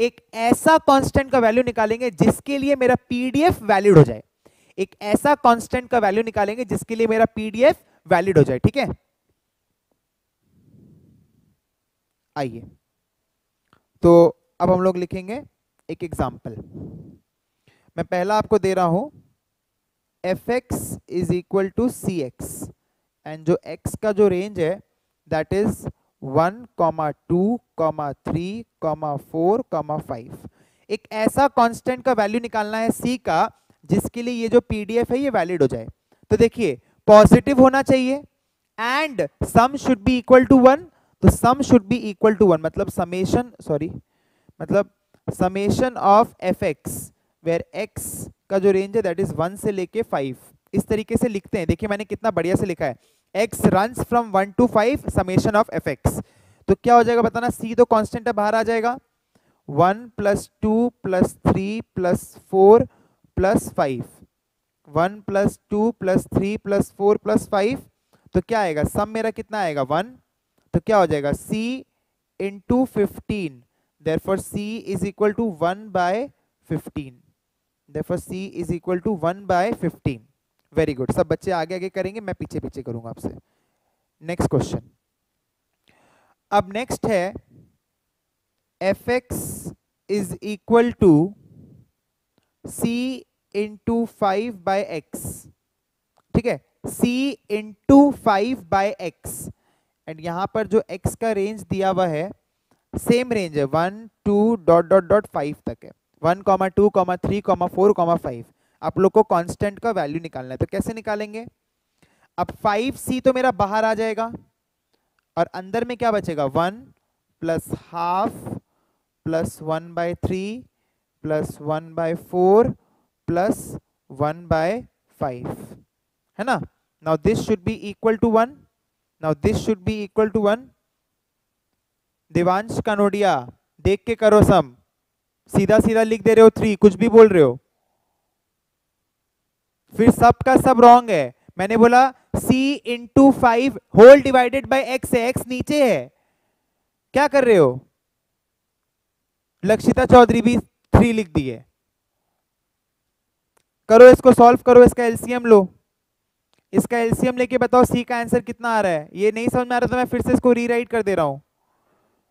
एक ऐसा कांस्टेंट का वैल्यू निकालेंगे जिसके लिए मेरा पीडीएफ वैलिड हो जाए। एक ऐसा कांस्टेंट का वैल्यू निकालेंगे जिसके लिए मेरा पीडीएफ वैलिड हो जाए, ठीक है? आइए। तो अब हम लोग लिखेंगे एक एग्ज़ाम्पल मैं पहला आपको दे रहा हूँ F X is equal to C X and जो एक्स का जो रेंज है that is one comma two comma three comma four comma five एक ऐसा कांस्टेंट का वैल्यू निकालना है सी का, जिसके लिए ये जो पीडीएफ है, ये वैलिड हो जाए। तो देखिए पॉजिटिव होना चाहिए and sum should be equal to one तो sum should be equal to one मतलब समेशन सॉरी मतलब summation of F X where X का जो रेंज है दैट इज़ वन से लेके फाइव इस तरीके से लिखते हैं। देखिए मैंने कितना बढ़िया से लिखा है। X run from one to five summation of F X तो क्या हो जाएगा बताना? सी तो कॉन्स्टेंट है, बाहर आ जाएगा। One plus two plus three plus four plus five one plus two plus three plus four plus five तो क्या आएगा? सम मेरा कितना आएगा? वन तो क्या हो जाएगा? C into fifteen therefore C is equal to one by fifteen therefore C is equal to one by fifteen very good सब बच्चे आगे आगे करेंगे, मैं पीछे पीछे करूँगा आपसे। नेक्स्ट क्वेश्चन अब नेक्स्ट है F X is equal to C into five by X ठीक है? C into five by X and यहाँ पर जो x का रेंज दिया हुआ है सेम रेंज है one two dot dot dot five तक है। One comma two comma three comma four comma five आप लोग को कांस्टेंट का वैल्यू निकालना है तो कैसे निकालेंगे? अब फाइव सी तो मेरा बाहर आ जाएगा, और अंदर में क्या बचेगा? One plus half plus one by three plus one by four plus one by five है ना? Now this should be equal to one now this should be equal to one Devansh Kanodia देख के करो सम सीधा सीधा लिख दे रहे हो थ्री कुछ भी बोल रहे हो फिर सब का सब रॉन्ग है मैंने बोला c into five whole divided by X है एक्स नीचे है क्या कर रहे हो लक्षिता चौधरी भी थ्री लिख दिए करो इसको सॉल्व करो इसका एलसीएम लो इसका एलसीएम लेके बताओ सी का आंसर कितना आ रहा है। ये नहीं समझ में आ रहा तो मैं फिर से इसको रीराइट कर दे रहा हूँ।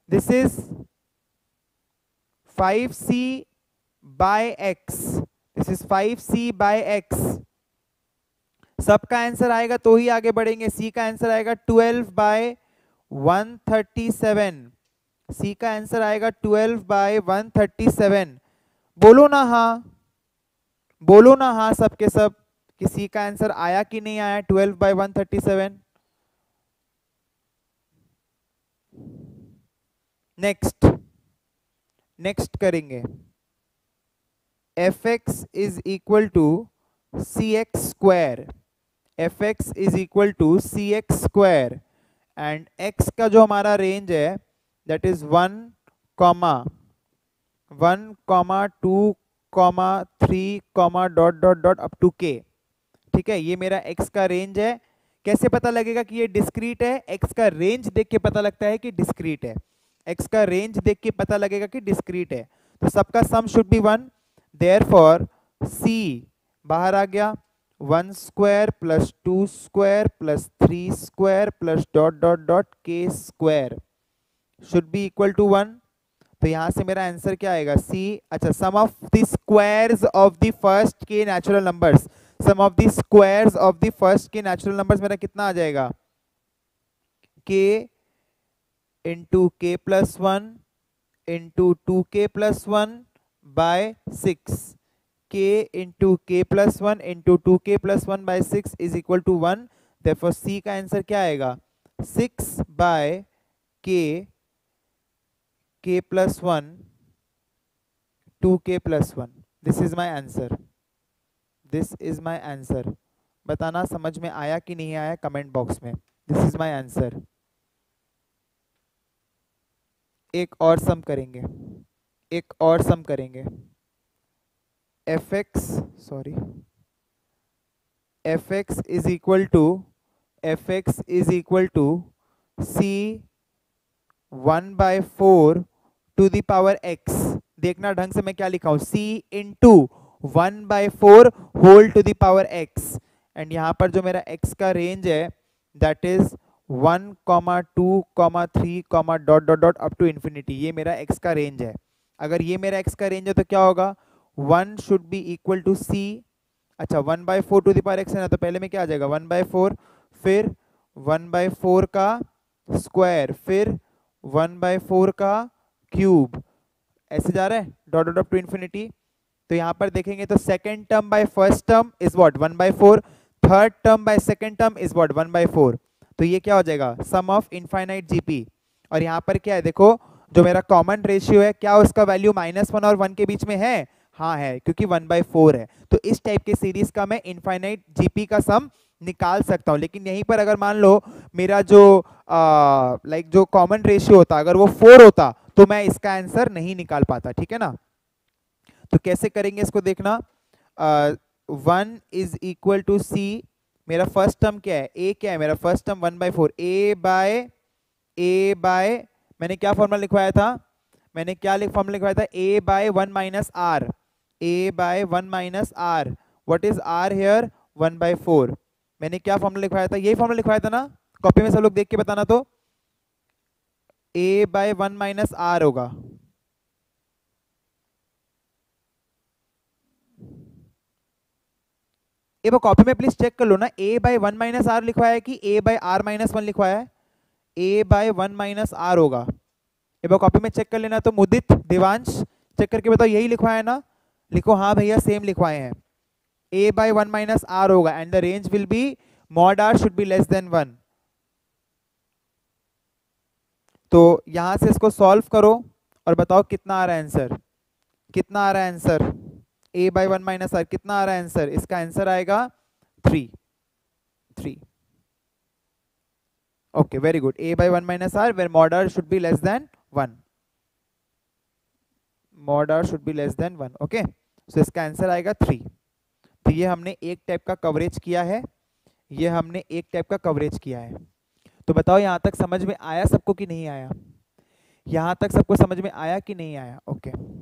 This is 5c by x. This is 5c by x. सबका आंसर आएगा तो ही आगे बढ़ेंगे। सी का आंसर आएगा 12 बाय 137 सी का आंसर आएगा 12 बाय 137 बोलो ना हाँ। बोलो ना हाँ सबके सब। कि सी का आंसर आया कि नहीं आया? 12 बाय 137 नेक्स्ट नेक्स्ट करेंगे. F X is equal to C X square F X is equal to C X square and X का जो हमारा रेंज है that is one comma one comma two comma three comma dot dot dot up to K ठीक है, ये मेरा x का रेंज है। कैसे पता लगेगा कि ये डिस्क्रीट है? x का रेंज देख के पता लगता है कि डिस्क्रीट है। x का रेंज देख के पता लगेगा कि डिस्क्रीट है। तो सबका sum should be one therefore C बाहर आ गया। One square plus two square plus three square plus dot dot dot K square should be equal to one तो यहाँ से मेरा आंसर क्या आएगा? सी अच्छा sum of the squares of the first K natural numbers sum of the squares of the first K natural numbers मेरा कितना आ जाएगा? K into K plus one into two K plus one by six K into K plus one into two K plus one by six is equal to one देखो सी का आंसर क्या आएगा? Six by K K plus one two K plus one this is my answer this is my answer बताना समझ में आया कि नहीं आया कमेंट बॉक्स में? दिस इज़ माई आंसर एक और सम करेंगे। एक और सम करेंगे। F X sorry F X is equal to F X is equal to C one by four to the power X देखना ढंग से मैं क्या लिखा हूँ? C into one by four whole to the power x. And यहाँ पर जो मेरा एक्स का रेंज है that is one comma two comma three comma dot dot dot up to infinity ये मेरा एक्स का रेंज है. अगर ये मेरा एक्स का रेंज है तो क्या होगा? One should be equal to c अच्छा one by four to the power x है ना तो पहले में क्या आ जाएगा? वन बाय फोर, फिर वन बाय फोर का स्क्वायर फिर वन बाय फोर का क्यूब ऐसे जा रहा है? Dot dot up to infinity तो यहाँ पर देखेंगे तो second term by first term is what one by four third term by second term is what one by four तो ये क्या हो जाएगा? सम ऑफ़ इनफाइनाइट जीपी और यहाँ पर क्या है? देखो, जो मेरा कॉमन रेशियो है, क्या उसका वैल्यू माइनस वन और वन के बीच में है? हाँ है, क्योंकि वन बाई फोर है। तो इस टाइप के सीरीज़ का मैं इनफाइनाइट जीपी का सम निकाल सकता हूँ। लेकिन यहीं पर अगर मान लो, मेरा जो लाइक जो कॉमन रेशियो होता, अगर वो फोर होता तो मैं इसका आंसर नहीं निकाल पाता, ठीक है ना? तो कैसे करेंगे इसको देखना? One is equal to c मेरा फ़र्स्ट टर्म क्या है? ए क्या है? मेरा first term one by four a by a by मैंने क्या फॉर्मूला लिखवाया था? मैंने क्या फॉर्मूला लिखवाया था? A by one minus r a by one minus r what is r here one by four मैंने क्या फॉर्मूला लिखवाया था? यही फॉर्मूला लिखवाया था ना? कॉपी में सब लोग देख के बताना तो? A by one minus r होगा। एक बार कॉपी में प्लीज़ चेक कर लो ना a by one minus r लिखवाया कि a by r minus one लिखवाया a by one minus r होगा। एक बार कॉपी में चेक कर लेना तो मुदित, दिवांश चेक करके बताओ यही लिखवाया है ना? लिखो हाँ भैया सेम लिखवाए हैं। A by one minus r होगा and the range will be mod r should be less than one तो यहाँ से इसको सॉल्व करो और बताओ कितना आ रहा है आंसर कितना आ रहा है answer a by one minus r कितना आ रहा है आंसर इसका आंसर आएगा three three okay very good a by one minus r where mod r should be less than one mod r should be less than one okay so इसका आंसर आएगा थ्री तो ये हमने एक टाइप का कवरेज किया है. ये हमने एक टाइप का कवरेज किया है. तो बताओ, यहाँ तक समझ में आया सबको कि नहीं आया? यहाँ तक सबको समझ में आया कि नहीं आया? Okay okay.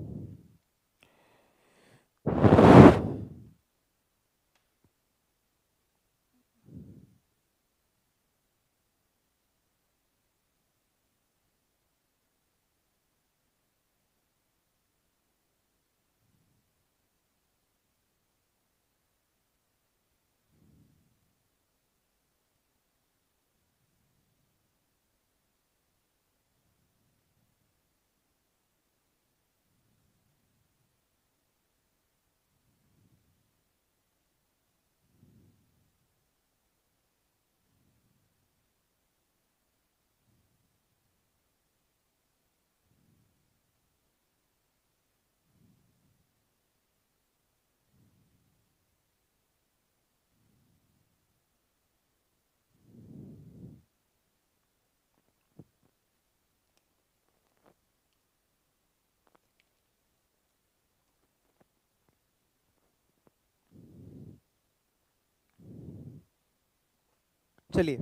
चलिए।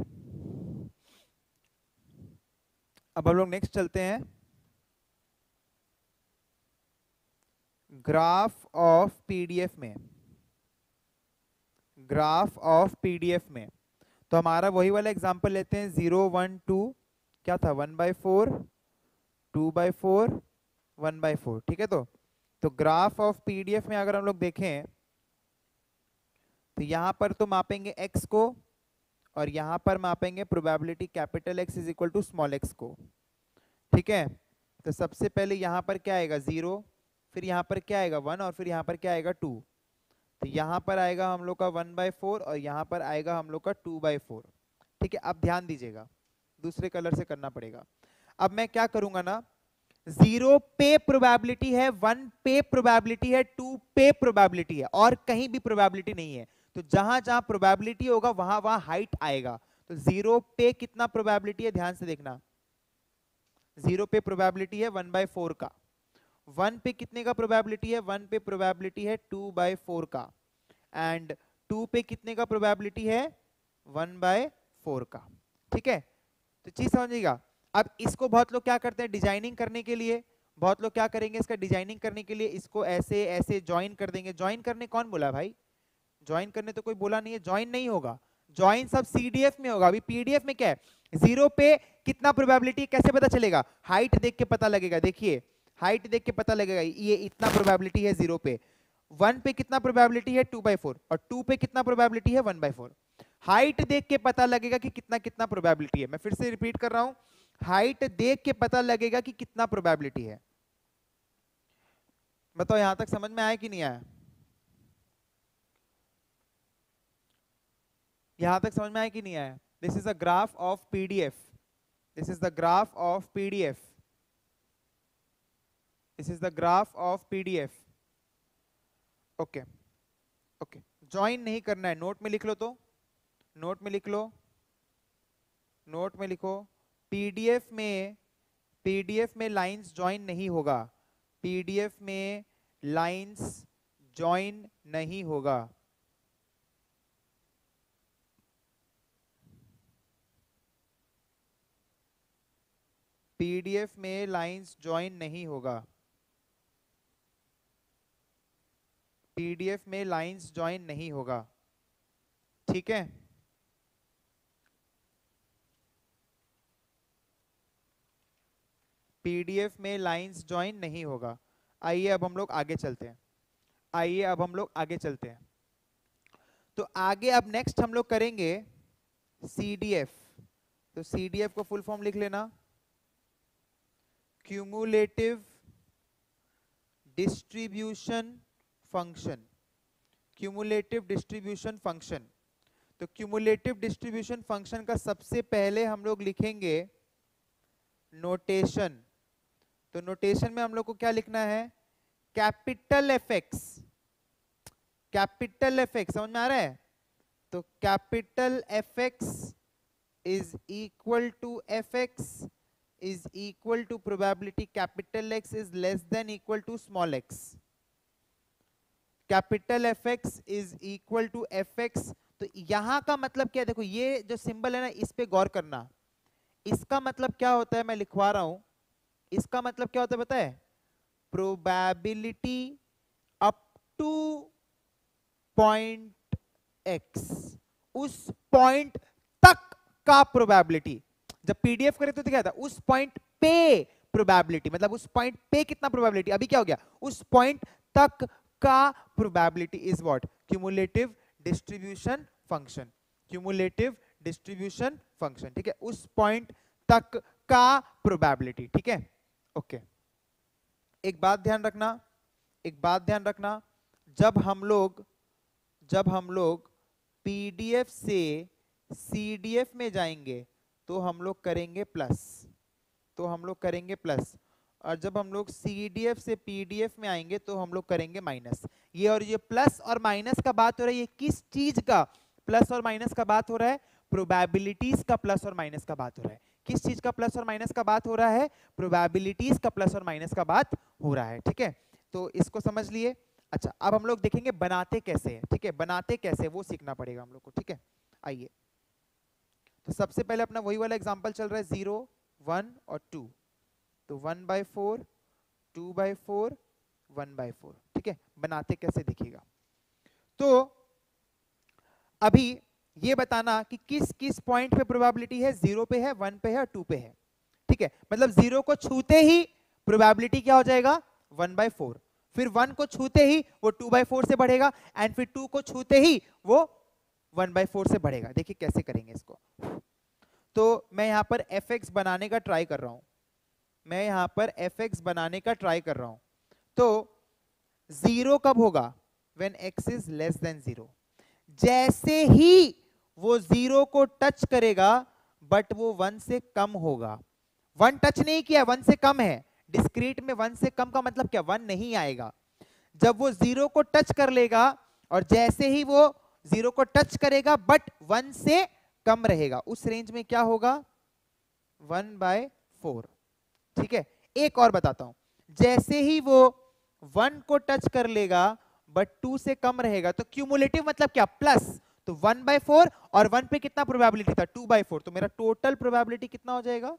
अब हम लोग नेक्स्ट चलते हैं। ग्राफ ऑफ़ पीडीएफ में। ग्राफ ऑफ़ पीडीएफ में। तो हमारा वही वाला एग्जांपल लेते हैं ज़ीरो वन टू क्या था? One by four two by four one by four ठीक है तो? तो ग्राफ ऑफ़ पीडीएफ में अगर हम लोग देखें तो यहाँ पर तो मापेंगे एक्स को और यहाँ पर मापेंगे probability capital x is equal to small x को। ठीक है? तो सबसे पहले यहाँ पर क्या आएगा? ज़ीरो फिर यहाँ पर क्या आएगा? वन और फिर यहाँ पर क्या आएगा? टू तो यहाँ पर आएगा हम लोग का वन बाय फोर और यहाँ पर आएगा हम लोग का टू बाय फोर ठीक है? अब ध्यान दीजिएगा। दूसरे कलर से करना पड़ेगा। अब मैं क्या करूँगा ना? ज़ीरो पे प्रोबेबिलिटी है वन पे प्रोबेबिलिटी है टू पे प्रोबेबिलिटी है। और कहीं भी प्रोबेबिलिटी नहीं है। तो जहाँ जहाँ प्रोबेबिलिटी होगा, वहाँ वहाँ हाइट आएगा। तो ज़ीरो पे कितना प्रोबेबिलिटी है? ध्यान से देखना। ज़ीरो पे प्रोबेबिलिटी है वन बाय फोर का। वन पे कितने का प्रोबेबिलिटी है? वन पे प्रोबेबिलिटी है टू बाय फोर का। एंड टू पे कितने का प्रोबेबिलिटी है? वन बाय फोर का। ठीक है? तो चीज़ समझिएगा। अब इसको बहुत लोग क्या करते हैं? डिज़ाइनिंग करने के लिए। बहुत लोग क्या करेंगे इसका? डिज़ाइनिंग करने के लिए इसको ऐसे ऐसे ज्वाइन कर देंगे। ज्वाइन करने कौन बोला भाई? ज्वाइन करने तो कोई बोला नहीं है ज्वाइन नहीं होगा। ज्वाइन सब सीडीएफ में होगा। अभी पीडीएफ में क्या है? ज़ीरो पे कितना प्रोबेबिलिटी कैसे पता चलेगा? हाइट देख के पता लगेगा। देखिए हाइट देख के पता लगेगा। ये इतना प्रोबेबिलिटी है ज़ीरो पे। वन पे कितना प्रोबेबिलिटी है? टू बाई फोर और टू पे कितना प्रोबेबिलिटी है? वन बाई फोर हाइट देख के पता लगेगा कि कितना कितना प्रोबेबिलिटी है। मैं फिर से रिपीट कर रहा हूँ। हाइट देख के पता लगेगा कि कितना प्रोबेबिलिटी है। बताओ, यहाँ तक समझ में आया कि नहीं आया? यहाँ तक समझ में आया कि नहीं आया? This is a graph of pdf this is the graph of pdf this is the graph of pdf okay. Okay. Join नहीं करना है. नोट में लिख लो तो. नोट में लिख लो. नोट में लिखो. पीडीएफ में पीडीएफ में लाइंस ज्वाइन नहीं होगा. पीडीएफ में लाइंस ज्वाइन नहीं होगा. पीडीएफ में लाइंस ज्वाइन नहीं होगा। पीडीएफ में लाइंस ज्वाइन नहीं होगा। ठीक है? पीडीएफ में लाइंस ज्वाइन नहीं होगा। आइए अब हम लोग आगे चलते हैं। आइए अब हम लोग आगे चलते हैं। तो आगे अब नेक्स्ट हम लोग करेंगे सीडीएफ तो सीडीएफ को फुल फॉर्म लिख लेना। Cumulative distribution function cumulative distribution function तो क्यूमुलेटिव डिस्ट्रीब्यूशन फ़ंक्शन का सबसे पहले हम लोग लिखेंगे नोटेशन तो नोटेशन में हम लोग को क्या लिखना है? Capital F x capital F x समझ में आ रहा है? तो capital F x is equal to is equal to probability capital x is less than equal to small x capital F x is equal to f x तो यहाँ का मतलब क्या है? देखो, ये जो सिंबल है ना, इस पे गौर करना। इसका मतलब क्या होता है? मैं लिखवा रहा हूँ। इसका मतलब क्या होता है है? Probability up to point x उस पॉइंट तक का प्रोबेबिलिटी जब पीडीएफ करे तो क्या था, उस पॉइंट पे प्रोबेबिलिटी मतलब उस पॉइंट पे कितना प्रोबेबिलिटी अभी क्या हो गया? उस पॉइंट तक का probability is what cumulative distribution function cumulative distribution function ठीक है? उस पॉइंट तक का प्रोबेबिलिटी ठीक है? ओके एक बात ध्यान रखना, एक बात ध्यान रखना। जब हम लोग, जब हम लोग पीडीएफ से सीडीएफ में जाएँगे तो हम लोग करेंगे प्लस तो हम लोग करेंगे प्लस और जब हम लोग सी से पीडीएफ में आएँगे तो हम लोग करेंगे माइनस ये और ये प्लस और माइनस का बात हो रहा है, ये किस चीज़ का? प्लस और माइनस का बात हो रहा है प्रोबेबिलिटीज का प्लस और माइनस का बात हो रहा है. किस चीज़ का प्लस और माइनस का बात हो रहा है? प्रोबेबिलिटीज का प्लस और माइनस का बात हो रहा है, ठीक है? तो इसको समझ लिए. अच्छा अब हम लोग देखेंगे बनाते कैसे ठीक है? बनाते कैसे वो सीखना पड़ेगा हम लोग को, ठीक है? आइए. तो सबसे पहले अपना वही वाला एग्ज़ाम्पल चल रहा है ज़ीरो वन और टू तो one by four two by four one by four ठीक है? बनाते कैसे दिखेगा? तो अभी ये बताना कि किस किस पॉइंट पे प्रोबेबिलिटी है? ज़ीरो पे है वन पे है और टू पे है. ठीक है? मतलब ज़ीरो को छूते ही प्रोबेबिलिटी क्या हो जाएगा? वन बाय फोर फिर वन को छूते ही वो टू बाय फोर से बढ़ेगा एंड फिर टू को छूते ही वो वन बाय फोर से बढ़ेगा. देखिए कैसे करेंगे इसको. तो मैं यहाँ पर एफ़ एक्स बनाने का ट्राई कर रहा हूँ। मैं यहाँ पर एफ़ एक्स बनाने का ट्राई कर रहा हूँ। तो ज़ीरो कब होगा? When x is less than zero जैसे ही वो ज़ीरो को टच करेगा बट वो वन से कम होगा। वन टच नहीं किया वन से कम है। डिस्क्रीट में वन से कम का मतलब क्या? वन नहीं आएगा। जब वो ज़ीरो को टच कर लेगा, और जैसे ही वो ज़ीरो को टच करेगा बट वन से कम रहेगा। उस रेंज में क्या होगा? वन बाय फोर ठीक है? एक और बताता हूँ। जैसे ही वो वन को टच कर लेगा बट टू से कम रहेगा तो क्यूमुलेटिव मतलब क्या? प्लस तो वन बाय फोर और वन पे कितना प्रोबेबिलिटी था? टू बाय फोर तो मेरा टोटल प्रोबेबिलिटी कितना हो जाएगा?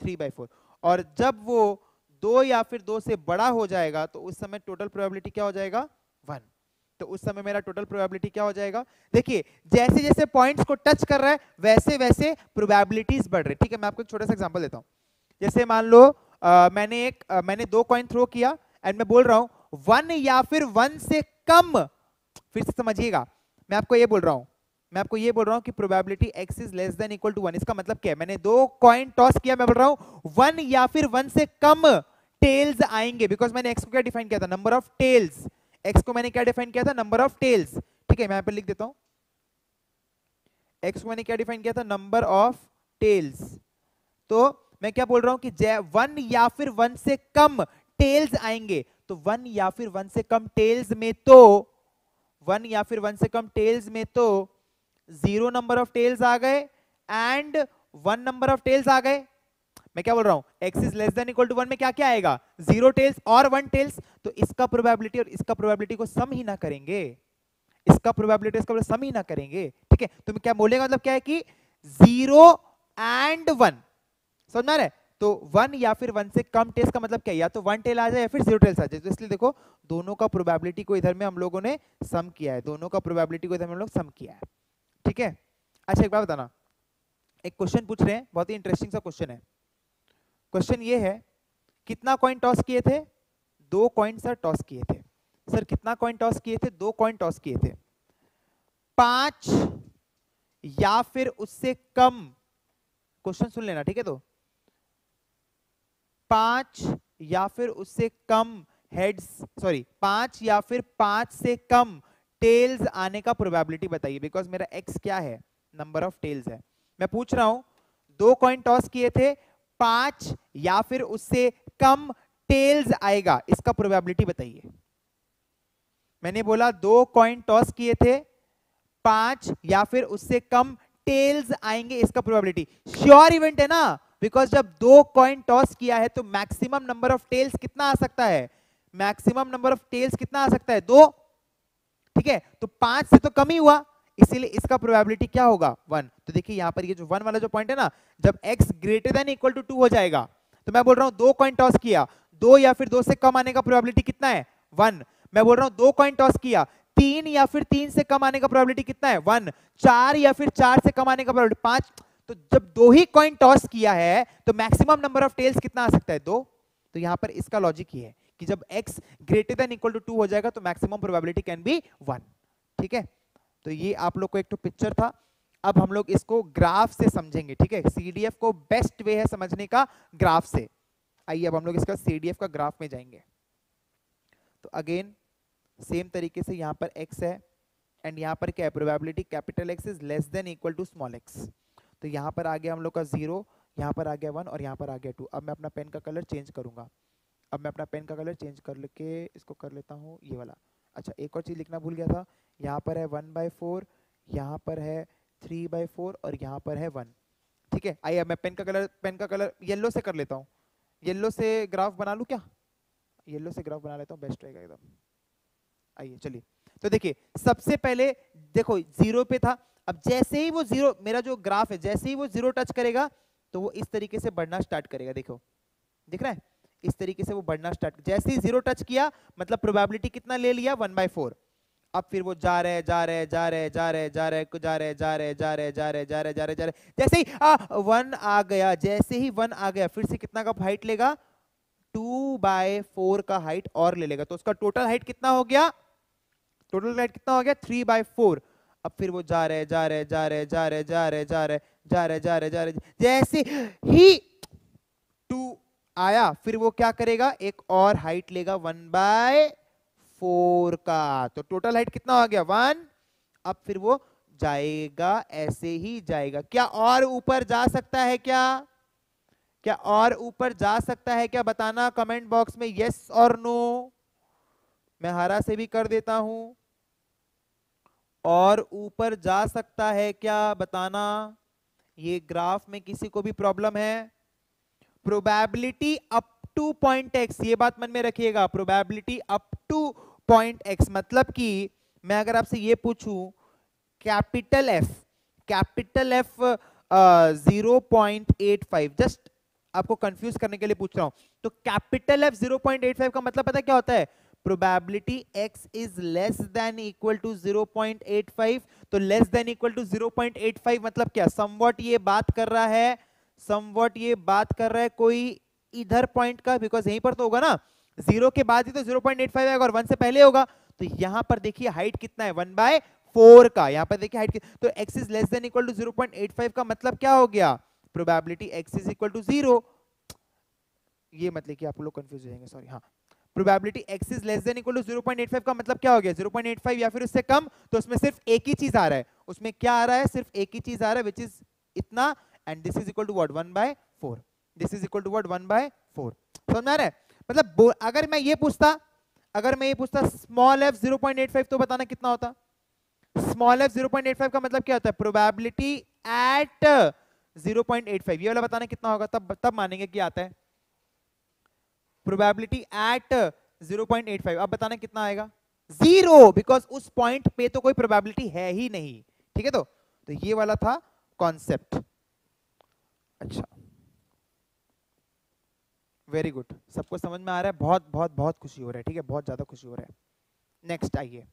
थ्री बाय फोर और जब वो दो या फिर दो से बड़ा हो जाएगा तो उस समय टोटल प्रोबेबिलिटी क्या हो जाएगा? वन तो उस समय मेरा टोटल प्रोबेबिलिटी क्या हो जाएगा? देखिए जैसे जैसे पॉइंट्स को टच कर रहा है वैसे वैसे प्रोबेबिलिटीज बढ़ रही ठीक है मैं आपको छोटा सा एग्जांपल देता हूँ। जैसे मान लो आ, मैंने एक आ, मैंने दो कॉइन थ्रो किया एंड मैं बोल रहा हूँ वन या फिर वन से कम। फिर से समझिएगा। मैं आपको ये बोल रहा हूँ मैं आपको ये बोल रहा हूँ कि probability x is less than equal to one इसका मतलब क्या है? मैंने दो कॉइन टॉस किया मैं बोल रहा हूँ वन या फिर वन से कम टेल्स आएँगे. बिकॉज़ मैंने x को क्या डिफाइन किया था? नंबर ऑफ़ टेल्स x को मैंने क्या डिफाइन किया था? नंबर ऑफ़ टेल्स ठीक है, मैं यहाँ पर लिख देता हूँ। एक्स को मैंने क्या डिफाइन किया था? नंबर ऑफ़ टेल्स तो मैं क्या बोल रहा हूँ कि वन या फिर वन से कम टेल्स आएँगे। तो वन या फिर वन से कम टेल्स में तो वन या फिर वन से कम टेल्स में तो ज़ीरो नंबर ऑफ़ टेल्स आ गए and one number of tails आ गए। मैं क्या बोल रहा हूँ? X is less than equal to one में क्या क्या आएगा? ज़ीरो टेल्स और वन टेल्स तो इसका प्रोबेबिलिटी और इसका प्रोबेबिलिटी को सम ही ना करेंगे। इसका प्रोबेबिलिटी इसका सम ही ना करेंगे, ठीक है? तो मैं क्या बोलेगा? मतलब क्या है कि ज़ीरो एंड वन समझ में रहे तो वन या फिर वन से कम टेल्स का मतलब क्या या तो वन टेल आ जाए या फिर ज़ीरो टेल्स आ जाए। तो इसलिए देखो, दोनों का प्रोबेबिलिटी को इधर में हम लोगों ने सम किया है। दोनों का प्रोबेबिलिटी को इधर में हम लोग सम किया है, ठीक है? अच्छा एक बार बताना। एक क्वेश्चन पूछ रहे हैं, बहुत ही इंटरेस्टिंग सा क्वेश्चन है। क्वेश्चन ये है, कितना कॉइन टॉस किए थे? दो कॉइन सर टॉस किए थे। सर कितना कॉइन टॉस किए थे? दो कॉइन टॉस किए थे। पाँच या फिर उससे कम? क्वेश्चन सुन लेना, ठीक है तो? पाँच या फिर उससे कम हेड्स सॉरी पाँच या फिर पाँच से कम टेल्स आने का प्रोबेबिलिटी बताइए बिकॉज़ मेरा एक्स क्या है? नंबर ऑफ़ टेल्स है। मैं पूछ रहा हूँ, दो कॉइन टॉस किए थे पाँच या फिर उससे कम टेल्स आएगा। इसका प्रोबेबिलिटी बताइए। मैंने बोला दो कॉइन टॉस किए थे, पाँच या फिर उससे कम टेल्स आएँगे इसका प्रोबेबिलिटी श्योर इवेंट है ना? बिकॉज़ जब दो कॉइन टॉस किया है तो मैक्सिमम नंबर ऑफ़ टेल्स कितना आ सकता है? मैक्सिमम नंबर ऑफ़ टेल्स कितना आ सकता है? दो। ठीक है? तो पाँच से तो कम ही हुआ। इसीलिए इसका प्रोबेबिलिटी क्या होगा? वन तो देखिए यहाँ पर ये जो वन वाला जो पॉइंट है ना, जब x greater than equal to two हो जाएगा तो मैं बोल रहा हूँ दो कॉइन टॉस किया। दो या फिर दो से कम आने का प्रोबेबिलिटी कितना है? वन मैं बोल रहा हूँ दो कॉइन टॉस किया। तीन या फिर तीन से कम आने का प्रोबेबिलिटी कितना है? वन चार या फिर चार से कम आने का प्रोबेबिलिटी पाँच। तो जब दो ही कॉइन टॉस किया है तो मैक्सिमम नंबर ऑफ़ टेल्स कितना आ सकता है? दो. तो यहाँ पर इसका लॉजिक ये है कि जब x greater than equal to two हो जाएगा तो maximum probability can be one ठीक है? तो ये आप लोग को एक तो पिक्चर था। अब हम लोग इसको ग्राफ से समझेंगे, ठीक है? सीडीएफ को बेस्ट वे है समझने का ग्राफ से। आइए अब हम लोग इसका सीडीएफ का ग्राफ में जाएँगे। तो अगेन सेम तरीके से यहाँ पर x है एंड यहाँ पर क्या probability capital x is less than equal to small x तो यहाँ पर आ गया हम लोग का ज़ीरो यहाँ पर आ गया वन और यहाँ पर आ गया टू अब मैं अपना पेन का कलर चेंज करूँगा। अब मैं अपना पेन का कलर चेंज कर लेके इसको कर लेता हूँ, ये वाला। अच्छा एक और चीज़ लिखना भूल गया था। यहाँ पर है वन बाई फोर, यहाँ पर है थ्री बाई फोर और यहाँ पर है वन। ठीक है, आइए मैं पेन का कलर, पेन का कलर येल्लो से कर लेता हूँ। येल्लो से ग्राफ बना लूँ क्या? येल्लो से ग्राफ बना लेता हूँ, बेस्ट रहेगा एकदम। आइए, चलिए। तो देखिए, सबसे पहले देखो, ज़ीरो पे था। अब जैसे ही वो ज़ीरो, मेरा जो ग्राफ है, जैसे ही वो ज़ीरो टच करेगा तो वो इस तरीके से बढ़ना स्टार्ट करेगा, देखो। दिख रहा है? इस तरीके से वो बढ़ना स्टार्ट जैसे ही ज़ीरो टच किया मतलब प्रोबेबिलिटी कितना ले लिया वन बाय फोर अब फिर वो जा रहे जा रहे जा रहे जा रहे जा रहे जा रहे जा रहे जा रहे जा रहे जा रहे जा रहे जा रहे जैसे ही वन आ गया जैसे ही वन आ गया फिर से कितना का हाइट लेगा टू बाय फोर का हाइट और ले लेगा तो उसका टोटल हाइट कितना हो गया टोटल हाइट कितना हो गया थ्री बाय फोर अब फिर वो जा रहे जा रहे जा रहे जा रहे जा रहे जा रहे जा रहे जा रहे जा रहे जैसे ही टू आया, फिर वो क्या करेगा? एक और हाइट लेगा वन बाय फोर का। तो टोटल हाइट कितना हो गया? वन अब फिर वो जाएगा, ऐसे ही जाएगा। क्या और ऊपर जा सकता है क्या? क्या और ऊपर जा सकता है क्या बताना कमेंट बॉक्स में? यस और नो मैं हरा से भी कर देता हूँ। और ऊपर जा सकता है क्या बताना? ये ग्राफ में किसी को भी प्रॉब्लम है? Probability up to point x ये बात मन में रखिएगा probability up to point x मतलब कि मैं अगर आपसे ये पूछूँ capital F capital F zero point eight five just आपको कंफ्यूज करने के लिए पूछ रहा हूँ। तो capital F zero point eight five का मतलब पता क्या होता है? Probability x is less than equal to 0.85 तो लेस देन इक्वल टू 0.85 मतलब क्या? समवॉट ये बात कर रहा है समवट ये बात कर रहा है, कोई इधर पॉइंट का बिकॉज़ यहीं पर तो होगा ना ज़ीरो के बाद ही तो 0.85 आएगा और वन से पहले होगा। तो यहाँ पर देखिए हाइट कितना है वन बाय फोर का, यहाँ पर देखिए हाइट तो x is less than equal to zero point eight five का मतलब क्या हो गया? Probability x is equal to zero ये मतलब कि आप लोग कंफ्यूज हो जाएँगे सॉरी हाँ। Probability x is less than equal to 0.85 का मतलब क्या हो गया? 0.85 या फिर उससे कम तो उसमें सिर्फ़ एक ही चीज़ आ रहा है। उसमें क्या आ रहा है? सिर्फ़ एक ही चीज़ आ रहा है विच इज़ इतना and this is equal to what one by four this is equal to what one by four समझ में आ रहा? है मतलब अगर मैं ये पूछता, अगर मैं ये पूछता स्मॉल एफ़ 0.85 तो बताना कितना होता? स्मॉल एफ़ 0.85 का मतलब क्या होता है? प्रोबेबिलिटी एट 0.85 ये वाला बताना कितना होगा? तब तब मानेंगे कि आता है। प्रोबेबिलिटी एट 0.85 अब बताना कितना आएगा? ज़ीरो बिकॉज़ उस पॉइंट पे तो कोई प्रोबेबिलिटी है ही नहीं। ठीक है तो? तो ये वाला था कॉन्सेप्ट अच्छा। वेरी गुड सबको समझ में आ रहा है? बहुत बहुत बहुत खुशी हो रहा है, ठीक है? बहुत ज़्यादा खुशी हो रहा है। नेक्स्ट आइए।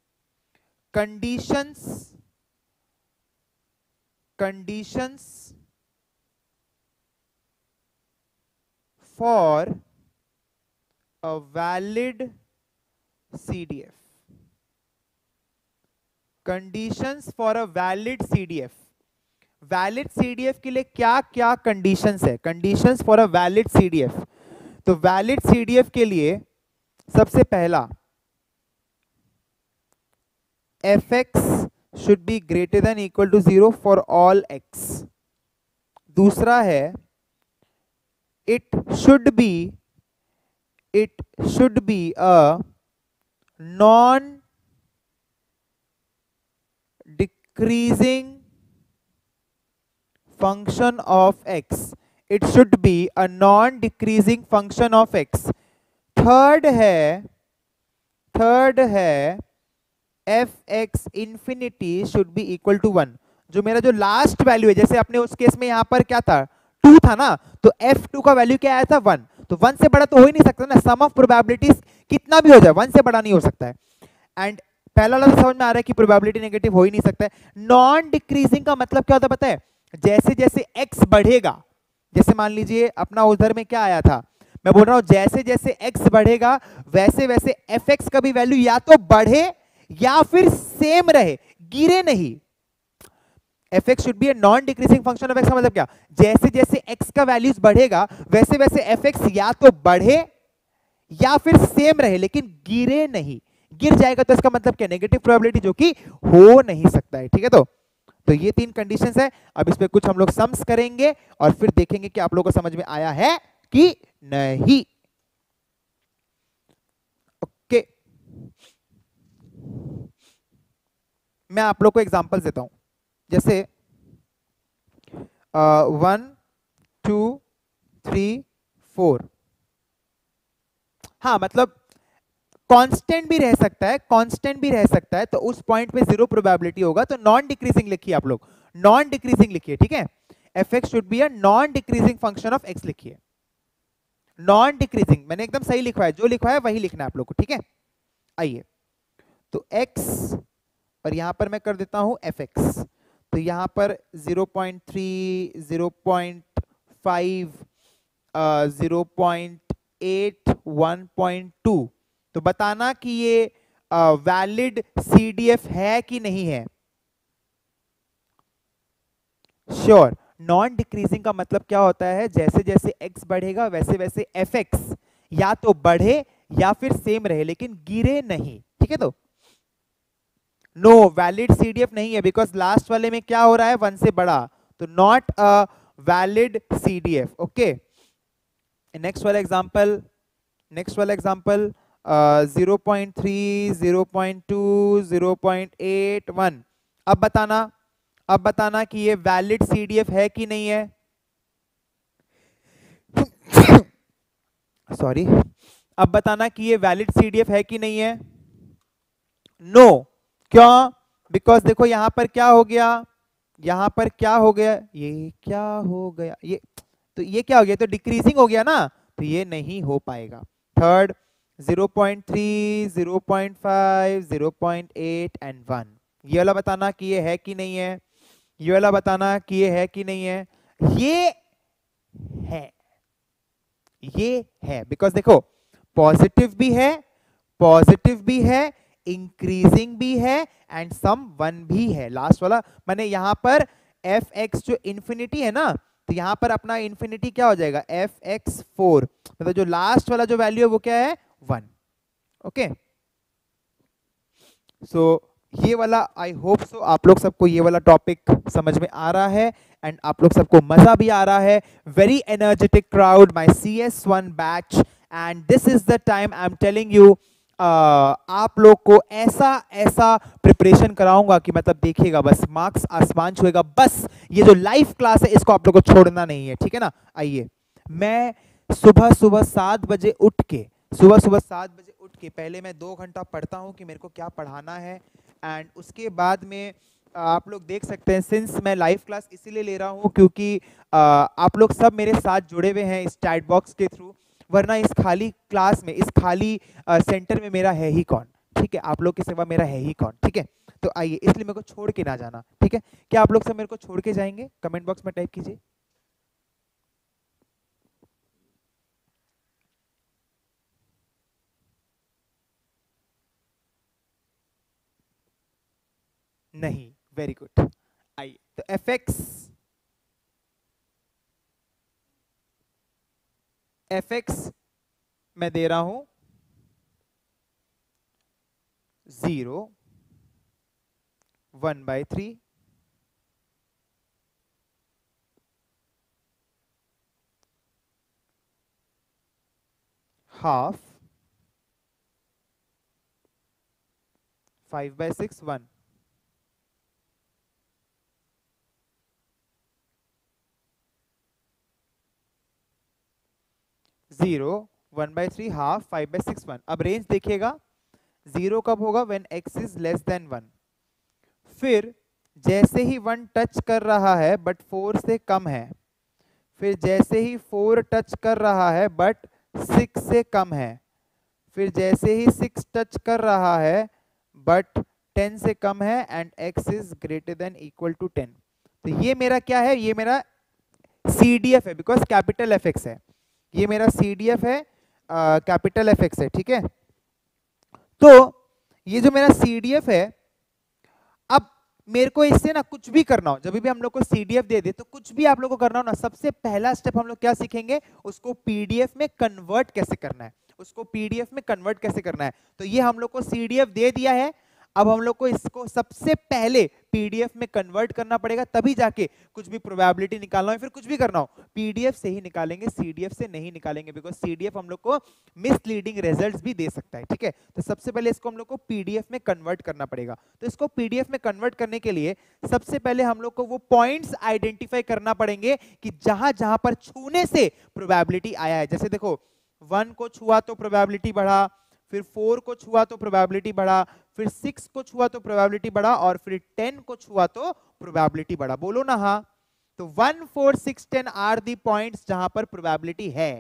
Conditions conditions for a valid CDF. Conditions for a valid CDF valid CDF के लिए क्या क्या कंडीशंस है? Conditions for a valid CDF तो वैलिड सीडीएफ के लिए सबसे पहला F x should be greater than equal to zero for all x दूसरा है it should be it should be a non decreasing function of x. It should be a non decreasing function of x. Third है थर्ड है F x infinity should be equal to one जो मेरा जो लास्ट वैल्यू है, जैसे अपने उस केस में यहाँ पर क्या था? टू था ना? तो एफ़ टू का वैल्यू क्या आया था? वन तो वन से बड़ा तो हो ही नहीं सकता ना? सम ऑफ़ प्रोबेबिलिटीज कितना भी हो जाए वन से बड़ा नहीं हो सकता है। एंड पहला समझ में आ रहा है कि प्रोबेबिलिटी नेगेटिव हो ही नहीं सकता है। नॉन डिक्रीजिंग का मतलब क्या होता है पता है? जैसे जैसे एक्स बढ़ेगा, जैसे मान लीजिए अपना उधर में क्या आया था? मैं बोल रहा हूँ जैसे जैसे एक्स बढ़ेगा, वैसे वैसे एफ़ एक्स का भी वैल्यू या तो बढ़े या फिर सेम रहे, गिरे नहीं। F x should be a non decreasing function of x का मतलब क्या? जैसे जैसे एक्स का वैल्यूज़ बढ़ेगा, वैसे वैसे एफ़ एक्स या तो बढ़े या फिर सेम रहे, लेकिन गिरे नहीं। गिर जाएगा तो इसका मतलब क्या? नेगेटिव प्रोबेबिलिटी जो कि हो नहीं सकता है, ठीक है तो? तो ये तीन कंडीशंस है। अब इस पर कुछ हम लोग सम्स करेंगे और फिर देखेंगे कि आप लोगों को समझ में आया है कि नहीं। ओके मैं आप लोग को एग्जांपल देता हूँ। जैसे वन टू थ्री फोर हाँ मतलब कांस्टेंट भी रह सकता है कांस्टेंट भी रह सकता है तो उस पॉइंट पे ज़ीरो प्रोबेबिलिटी होगा तो नॉन डिक्रीजिंग लिखिए आप लोग। नॉन डिक्रीजिंग लिखिए, ठीक है? F x should be a non decreasing function of x लिखिए। नॉन डिक्रीजिंग मैंने एकदम सही लिखवाया, जो लिखवाया वही लिखना है आप लोग को, ठीक है? आइए। तो एक्स और यहाँ पर मैं कर देता हूँ एक्स तो यहाँ पर 0.3 0.5 0.8 1.2 तो बताना कि ये वैलिड सीडीएफ है कि नहीं है? श्योर नॉन डिक्रीजिंग का मतलब क्या होता है? जैसे जैसे एक्स बढ़ेगा वैसे वैसे एफ़ एक्स या तो बढ़े या फिर सेम रहे, लेकिन गिरे नहीं। ठीक है तो? नो वैलिड सीडीएफ नहीं है बिकॉज़ लास्ट वाले में क्या हो रहा है? वन से बड़ा। तो not a valid CDF okay next वाला एग्जांपल नेक्स्ट वाला example zero point three zero point two zero point eight one अब बताना अब बताना कि ये वैलिड सीडीएफ है कि नहीं है? [COUGHS] सॉरी अब बताना कि ये वैलिड सीडीएफ है कि नहीं है? No no. क्यों? बिकॉज़ देखो, यहाँ पर क्या हो गया? यहाँ पर क्या हो गया? ये क्या हो गया? ये तो ये क्या हो गया? तो डिक्रीजिंग हो गया ना? तो ये नहीं हो पाएगा. थर्ड 0.3, 0.5, 0.8 एंड 1 ये वाला बताना कि ये है कि नहीं है? ये वाला बताना कि ये है कि नहीं है? ये है। ये है। बिकॉज़ देखो पॉजिटिव भी है पॉजिटिव भी है इंक्रीजिंग भी है एंड सम वन भी है। लास्ट वाला मैंने यहाँ पर एफ़ एक्स जो इंफिनिटी है ना तो यहाँ पर अपना इंफिनिटी क्या हो जाएगा? एफ़ एक्स फोर मतलब जो लास्ट वाला जो वैल्यू है वो क्या है? वन ओके सो ये वाला आई होप सो आप लोग सबको ये वाला टॉपिक समझ में आ रहा है एंड आप लोग सबको मज़ा भी आ रहा है। Very energetic crowd my C S one batch and this is the time I am telling you आप लोग को ऐसा ऐसा प्रिपरेशन कराऊँगा कि मतलब देखिएगा, बस मार्क्स आसमान छुएगा। बस, ये जो लाइव क्लास है, इसको आप लोग को छोड़ना नहीं है, ठीक है ना? आइए। मैं सुबह सुबह सात बजे उठ के सुबह सुबह सात बजे उठ के पहले मैं दो घंटा पढ़ता हूँ कि मेरे को क्या पढ़ाना है। एंड उसके बाद में आप लोग देख सकते हैं सिंस मैं लाइव क्लास इसीलिए ले रहा हूँ क्योंकि आप लोग सब मेरे साथ जुड़े हुए हैं इस चैट बॉक्स के थ्रू वरना इस खाली क्लास में, इस खाली सेंटर में मेरा है ही कौन? ठीक है, आप लोग के सिवा मेरा है ही कौन? ठीक है? तो आइए, इसलिए मेरे को छोड़ के ना जाना। ठीक है? क्या आप लोग सब मेरे को छोड़ के जाएँगे? कमेंट बॉक्स में टाइप कीजिए। नहीं वेरी गुड आइए तो एफ़ एक्स एफ़ एक्स मैं दे रहा हूँ zero one by three half five by six one zero one by three half five by six one अब रेंज देखिएगा। ज़ीरो कब होगा? When x is less than one फिर जैसे ही वन टच कर रहा है बट फोर से कम है। फिर जैसे ही फोर टच कर रहा है बट सिक्स से कम है। फिर जैसे ही सिक्स टच कर रहा है बट टेन से कम है and x is greater than equal to ten तो ये मेरा क्या है? ये मेरा सी डी एफ़ है बिकॉज़ कैपिटल एफ़ एक्स है। ये मेरा सी डी एफ़ है कैपिटल एफ़ एक्स है, ठीक है? तो ये जो मेरा सी डी एफ़ है, अब मेरे को इससे ना कुछ भी करना हो, जब भी हम लोग को सी डी एफ़ दे दे तो कुछ भी आप लोग को करना हो ना, सबसे पहला स्टेप हम लोग क्या सीखेंगे? उसको पीडीएफ में कन्वर्ट कैसे करना है? उसको पीडीएफ में कन्वर्ट कैसे करना है? तो ये हम लोग को सीडीएफ दे दिया है अब हम लोग को इसको सबसे पहले पीडीएफ में कन्वर्ट करना पड़ेगा, तभी जाके कुछ भी प्रोबेबिलिटी निकालना हो फिर कुछ भी करना हो। पीडीएफ से ही निकालेंगे सीडीएफ से नहीं निकालेंगे बिकॉज़ सीडीएफ हम लोग को मिसलीडिंग रिजल्ट्स भी दे सकता है, ठीक है? तो सबसे पहले इसको हम लोग को पीडीएफ में कन्वर्ट करना पड़ेगा। तो इसको पीडीएफ में कन्वर्ट करने के लिए सबसे पहले हम लोग को वो पॉइंट्स आइडेंटिफाई करना पड़ेंगे कि जहाँ जहाँ पर छूने से प्रोबेबिलिटी आया है। जैसे देखो वन को छुआ तो प्रोबेबिलिटी बढ़ा फिर फोर को छुआ तो प्रोबेबिलिटी बढ़ा, फिर सिक्स को छुआ तो प्रोबेबिलिटी बढ़ा और फिर टेन को छुआ तो प्रोबेबिलिटी बढ़ा। बोलो ना हाँ। तो one four six ten are the points जहाँ पर प्रोबेबिलिटी है।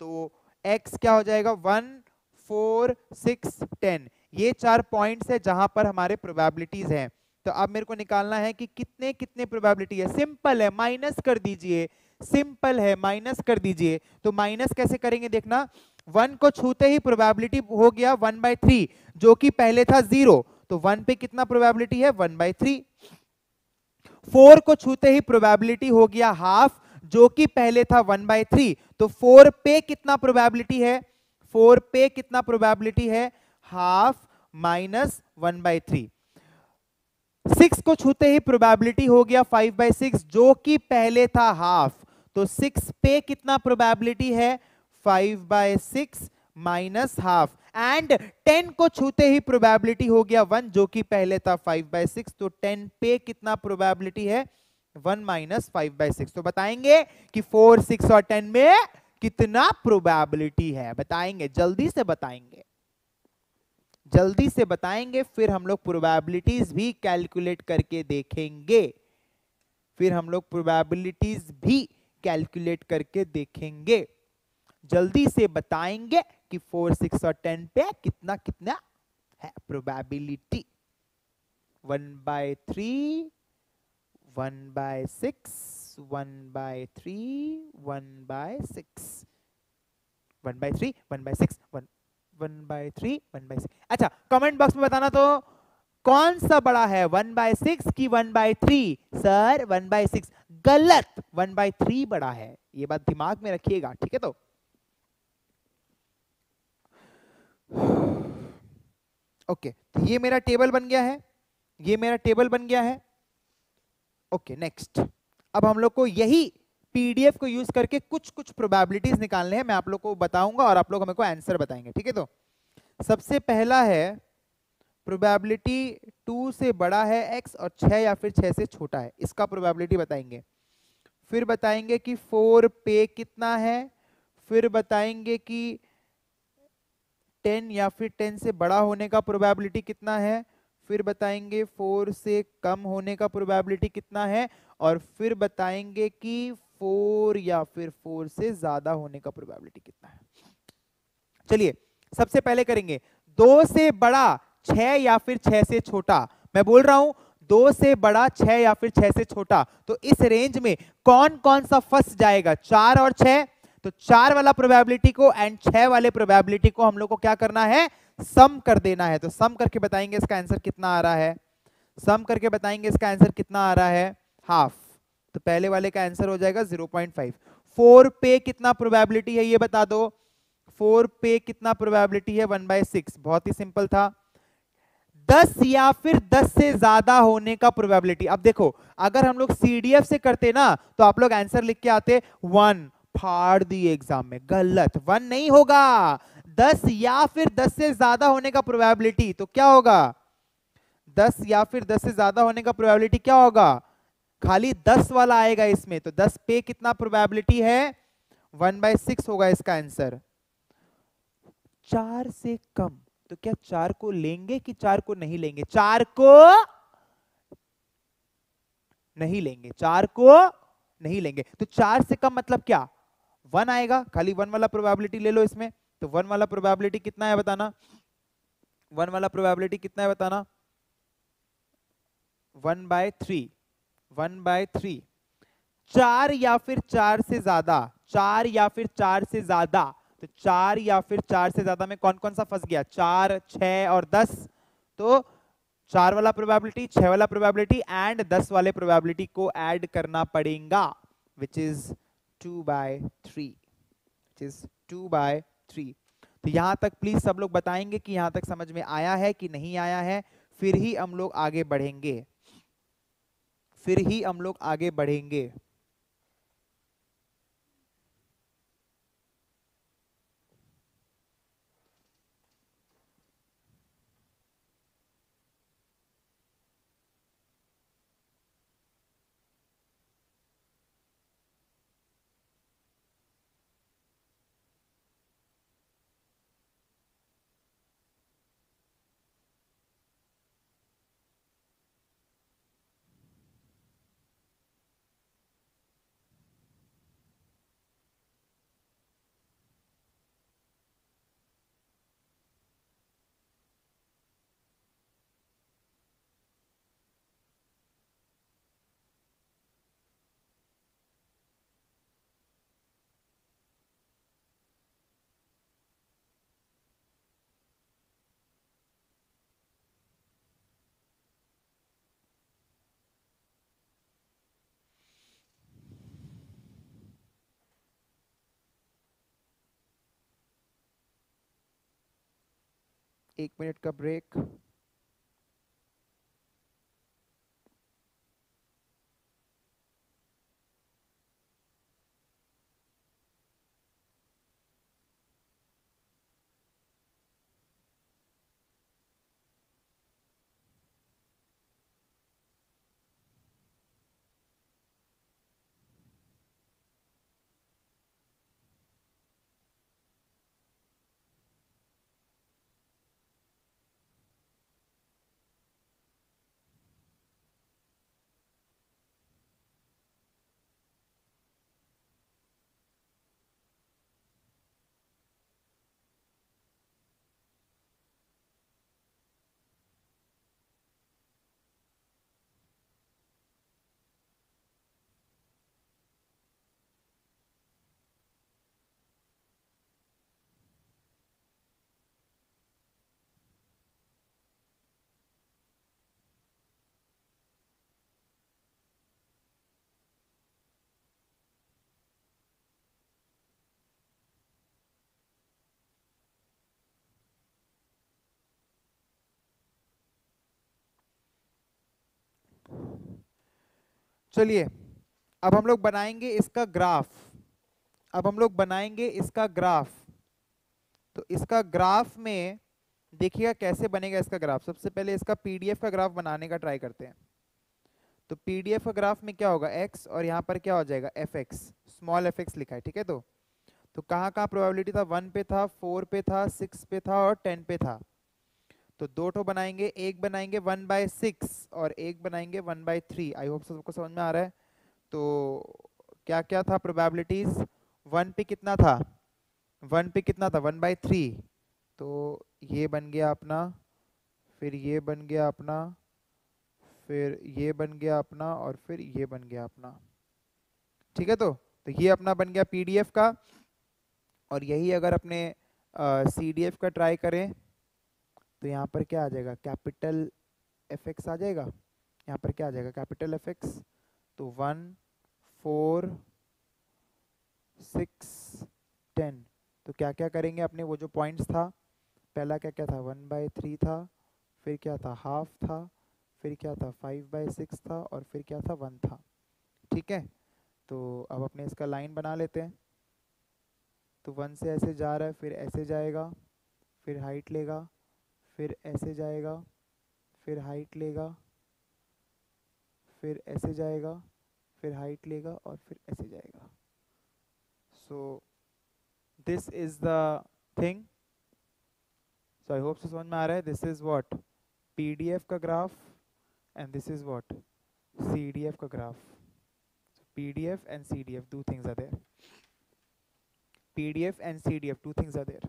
तो एक्स क्या हो जाएगा? वन फोर सिक्स टेन ये चार पॉइंट्स है जहाँ पर हमारे प्रोबेबिलिटीज हैं। तो अब मेरे को निकालना है कि कितने कितने प्रोबेबिलिटी है। सिंपल है माइनस कर दीजिए। सिंपल है माइनस कर दीजिए। तो माइनस कैसे करेंगे देखना? वन को छूते ही प्रोबेबिलिटी हो गया वन बाई थ्री जो कि पहले था ज़ीरो तो वन पे कितना प्रोबेबिलिटी है? वन बाई थ्री फोर को छूते ही प्रोबेबिलिटी हो गया हाफ़ जो कि पहले था वन बाई थ्री तो फोर पे कितना प्रोबेबिलिटी है? फोर पे कितना प्रोबेबिलिटी है? Half minus one by three six को छूते ही प्रोबेबिलिटी हो गया फाइव बाई सिक्स जो कि पहले था हाफ़ तो सिक्स पे कितना प्रोबेबिलिटी है? Five by six minus half and ten को छूते ही प्रोबेबिलिटी हो गया वन जो कि पहले था फाइव बाय सिक्स तो टेन पे कितना प्रोबेबिलिटी है? One minus five by six तो बताएँगे कि फोर सिक्स और टेन में कितना प्रोबेबिलिटी है? बताएँगे, जल्दी से बताएँगे। जल्दी से बताएँगे, फिर हम लोग प्रोबेबिलिटीज भी कैलकुलेट करके देखेंगे। फिर हम लोग प्रोबेबिलिटीज भी कैलकुलेट करके देखेंगे। जल्दी से बताएँगे कि फोर, सिक्स और टेन पे कितना कितना है probability one by three one by six one by three one by six one by three one by six one one by three one by six अच्छा कमेंट बॉक्स में बताना तो कौन सा बड़ा है? वन बाय सिक्स की one by three sir one by six गलत वन बाय थ्री बड़ा है। ये बात दिमाग में रखिएगा, ठीक है तो? ओके तो ये मेरा टेबल बन गया है। ये मेरा टेबल बन गया है। ओके okay, नेक्स्ट अब हम लोग को यही पीडीएफ को यूज़ करके कुछ कुछ प्रोबेबिलिटीज निकालने हैं। मैं आप लोग को बताऊँगा और आप लोग हमें को आंसर बताएँगे ठीक है तो? सबसे पहला है प्रोबेबिलिटी टू से बड़ा है एक्स और छह या फिर छह से छोटा है। इसका प्रोबेबिलिटी बताएँगे। फिर बताएँगे कि फोर पे कितना है। फिर बताएँगे कि टेन या फिर टेन से बड़ा होने का प्रोबेबिलिटी कितना है? फिर बताएँगे फोर से कम होने का प्रोबेबिलिटी कितना है? और फिर बताएँगे कि फोर या फिर फोर से ज़्यादा होने का प्रोबेबिलिटी कितना है। चलिए, सबसे पहले करेंगे। दो से बड़ा छह या फिर छह से छोटा। मैं बोल रहा हूँ, दो से बड़ा छह या फिर छह से छोटा। तो इस रेंज में कौन कौन सा फंस जाएगा? चार और छह? तो चार वाला प्रोबेबिलिटी को एंड छह वाले प्रोबेबिलिटी को हम लोग को क्या करना है? सम कर देना है। तो सम करके बताएँगे इसका आंसर कितना आ रहा है। सम करके बताएँगे इसका आंसर कितना आ रहा है? हाफ़ तो पहले वाले का आंसर हो जाएगा 0.5 फोर पे कितना प्रोबेबिलिटी है ये बता दो। फोर पे कितना प्रोबेबिलिटी है? वन बाय सिक्स बहुत ही सिंपल था। दस या फिर दस से ज़्यादा होने का प्रोबेबिलिटी अब देखो, अगर हम लोग सीडीएफ से करते ना तो आप लोग आंसर लिख के आते वन फाड़ दिए एग्ज़ाम में। गलत। वन नहीं होगा। दस या फिर दस से ज़्यादा होने का प्रोबेबिलिटी तो क्या होगा? दस या फिर दस से ज़्यादा होने का प्रोबेबिलिटी क्या होगा? खाली दस वाला आएगा इसमें तो दस पे कितना प्रोबेबिलिटी है? वन बाय सिक्स होगा इसका आंसर चार से कम तो क्या चार को लेंगे कि चार को नहीं लेंगे? चार को नहीं लेंगे। चार को नहीं लेंगे। तो चार से कम मतलब क्या? वन आएगा, खाली वन वाला प्रोबेबिलिटी ले लो इसमें। तो वन वाला प्रोबेबिलिटी कितना है बताना? वन वाला प्रोबेबिलिटी कितना है बताना? One by three one by three चार या फिर चार से ज़्यादा, चार या फिर चार से ज़्यादा तो चार या फिर चार से ज़्यादा में कौन कौन सा फंस गया? चार छ और दस। तो चार वाला प्रोबेबिलिटी छह वाला प्रोबेबिलिटी एंड दस वाले प्रोबेबिलिटी को ऐड करना पड़ेगा which is two by three which is two by three तो यहाँ तक प्लीज़ सब लोग बताएँगे कि यहाँ तक समझ में आया है कि नहीं आया है। फिर ही हम लोग आगे बढ़ेंगे। फिर ही हम लोग आगे बढ़ेंगे। एक मिनट का ब्रेक चलिए, अब हम लोग बनाएँगे इसका ग्राफ। अब हम लोग बनाएँगे इसका ग्राफ। तो इसका ग्राफ में देखिएगा कैसे बनेगा इसका ग्राफ। सबसे पहले इसका पीडीएफ का ग्राफ बनाने का ट्राई करते हैं। तो पीडीएफ का ग्राफ में क्या होगा? एक्स और यहाँ पर क्या हो जाएगा? F X small F X लिखा है, ठीक है तो? तो कहाँ कहाँ प्रोबेबिलिटी था? वन पे था फोर पे था सिक्स पे था और टेन पे था। तो दो ठो बनाएँगे, एक बनाएँगे वन बाय सिक्स और एक बनाएँगे one by three I hope सबको समझ में आ रहा है। तो क्या क्या था प्रोबेबिलिटीज वन पे कितना था? वन पे कितना था? वन बाय थ्री तो ये बन गया अपना, फिर ये बन गया अपना, फिर ये बन गया अपना और फिर ये बन गया अपना। ठीक है तो? तो ये अपना बन गया पीडीएफ का और यही अगर अपने सी डी एफ़ का ट्राई करें तो यहाँ पर क्या आ जाएगा? कैपिटल एफ़ एक्स आ जाएगा? यहाँ पर क्या आ जाएगा? कैपिटल एफ़ एक्स तो वन, फोर, सिक्स, टेन। तो क्या क्या करेंगे अपने? वो जो पॉइंट्स था, पहला क्या क्या था? वन बाय थ्री था, फिर क्या था? हाफ़ था, फिर क्या था? फाइव बाय सिक्स था और फिर क्या था? वन था। ठीक है? तो अब अपने इसका लाइन बना लेते हैं। तो वन से ऐसे जा रहा है, फिर ऐसे जाएगा, फिर हाइट लेगा फिर ऐसे जाएगा, फिर हाइट लेगा, फिर ऐसे जाएगा, फिर हाइट लेगा और फिर ऐसे जाएगा। So this is the thing so I hope से समझ में आ रहा है। दिस इज़ व्हाट पीडीएफ का graph and this is what CDF का graph PDF and CDF two things are there PDF and CDF two things are there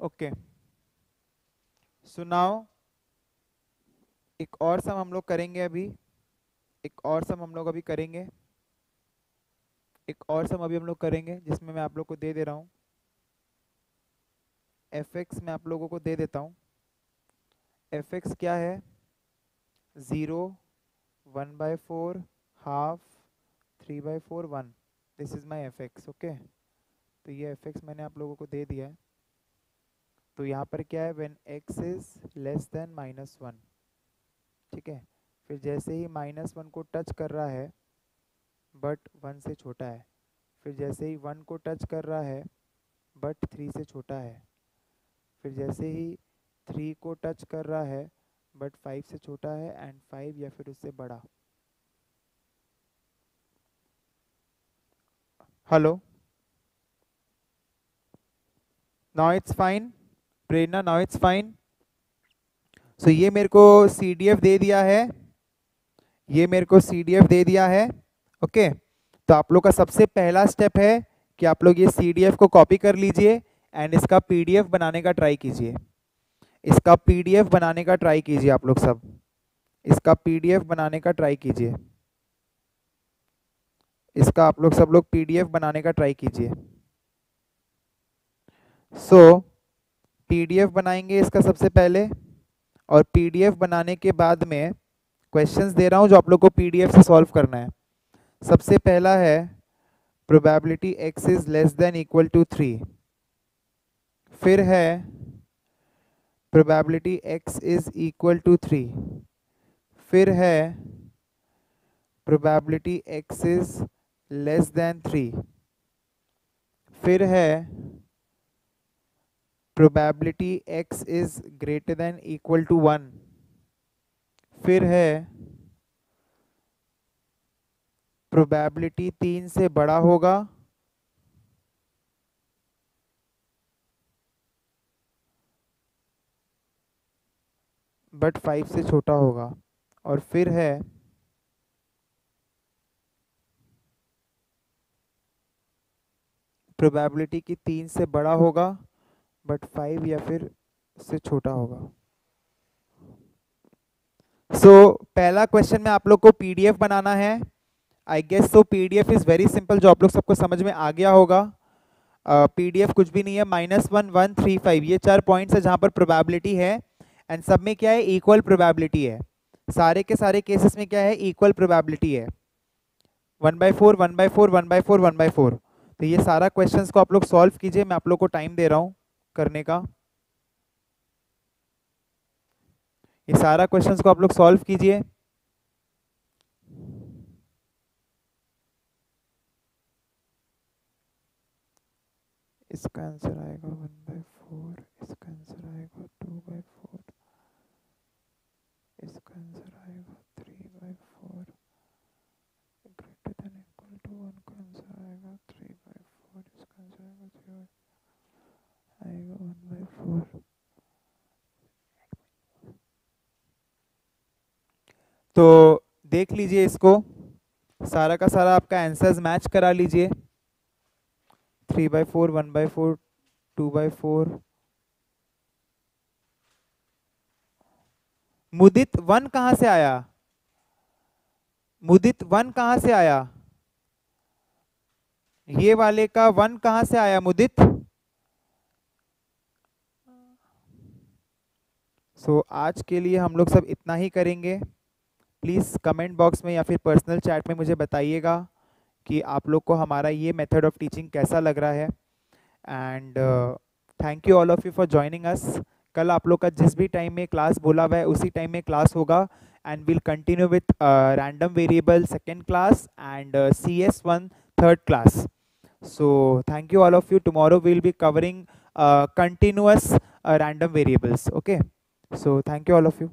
okay. So now एक और सम हम लोग करेंगे अभी। एक और सम हम लोग अभी करेंगे। एक और सम अभी हम लोग करेंगे, जिसमें मैं आप लोग को दे दे रहा हूँ। एफ़ एक्स मैं आप लोगों को दे देता हूँ। एफ़ एक्स क्या है? Zero one by four half three by four one this is my F X okay तो ये एफ़ एक्स मैंने आप लोगों को दे दिया है। तो यहाँ पर क्या है? When X is less than minus one ठीक है? फिर जैसे ही माइनस वन को टच कर रहा है बट वन से छोटा है। फिर जैसे ही वन को टच कर रहा है बट थ्री से छोटा है। फिर जैसे ही थ्री को टच कर रहा है बट फाइव से छोटा है एंड फाइव या फिर उससे बड़ा। Hello now it's fine Prerna now it's fine so ये मेरे को सीडीएफ दे दिया है। ये मेरे को सीडीएफ दे दिया है। Okay okay? तो आप लोग का सबसे पहला स्टेप है कि आप लोग ये सीडीएफ को कॉपी कर लीजिए एंड इसका पीडीएफ बनाने का ट्राई कीजिए। इसका पीडीएफ बनाने का ट्राई कीजिए आप लोग सब। इसका पीडीएफ बनाने का ट्राई कीजिए। इसका आप लोग सब लोग पीडीएफ बनाने का ट्राई कीजिए। सो so, पीडीएफ बनाएँगे इसका सबसे पहले? और पीडीएफ बनाने के बाद में क्वेश्चंस दे रहा हूँ जो आप लोग को पीडीएफ से सॉल्व करना है। सबसे पहला है probability X is less than equal to three फिर है probability X is equal to three फिर है probability X is less than three फिर है probability x is greater than equal to one फिर है प्रोबेबिलिटी तीन से बड़ा होगा बट फाइव से छोटा होगा। और फिर है प्रोबेबिलिटी की तीन से बड़ा होगा बट फाइव या फिर उससे छोटा होगा। सो so, पहला क्वेश्चन में आप लोग को पीडीएफ बनाना है। I guess so PDF is very simple जो आप लोग सबको समझ में आ गया होगा। पीडीएफ uh, कुछ भी नहीं है minus one one three five ये चार पॉइंट्स है जहाँ पर प्रोबेबिलिटी है। एंड सब में क्या है? इक्वल प्रोबेबिलिटी है। सारे के सारे केसेस में क्या है? इक्वल प्रोबेबिलिटी है। One by four one by four one by four one by four तो ये सारा क्वेश्चंस को आप लोग सॉल्व कीजिए मैं आप लोग को टाइम दे रहा हूँ। करने का। ये सारा क्वेश्चंस को आप लोग सॉल्व कीजिए। इसका आंसर आएगा वन बाई फोर इसका आंसर आएगा टू बाई फोर इसका आंसर आएगा three by four greater than equal to one का आंसर आएगा थ्री बाई फोर इसका आंसर आएगा थ्री बाई तो देख लीजिए इसको। सारा का सारा आपका आंसर्स मैच करा लीजिए। Three by four one by four two by four Mudit one कहाँ से आया? मुदित वन कहाँ से आया? ये वाले का वन कहाँ से आया मुदित? सो so, आज के लिए हम लोग सब इतना ही करेंगे। प्लीज़ कमेंट बॉक्स में या फिर पर्सनल चैट में मुझे बताइएगा कि आप लोग को हमारा ये मेथड ऑफ़ टीचिंग कैसा लग रहा है। And thank you all of you for joining us कल आप लोग का जिस भी टाइम में क्लास बोला हुआ है उसी टाइम में क्लास होगा। And will continue with random variable second class and C S one third class so thank you all of you tomorrow we'll be covering continuous random variables okay? So thank you all of you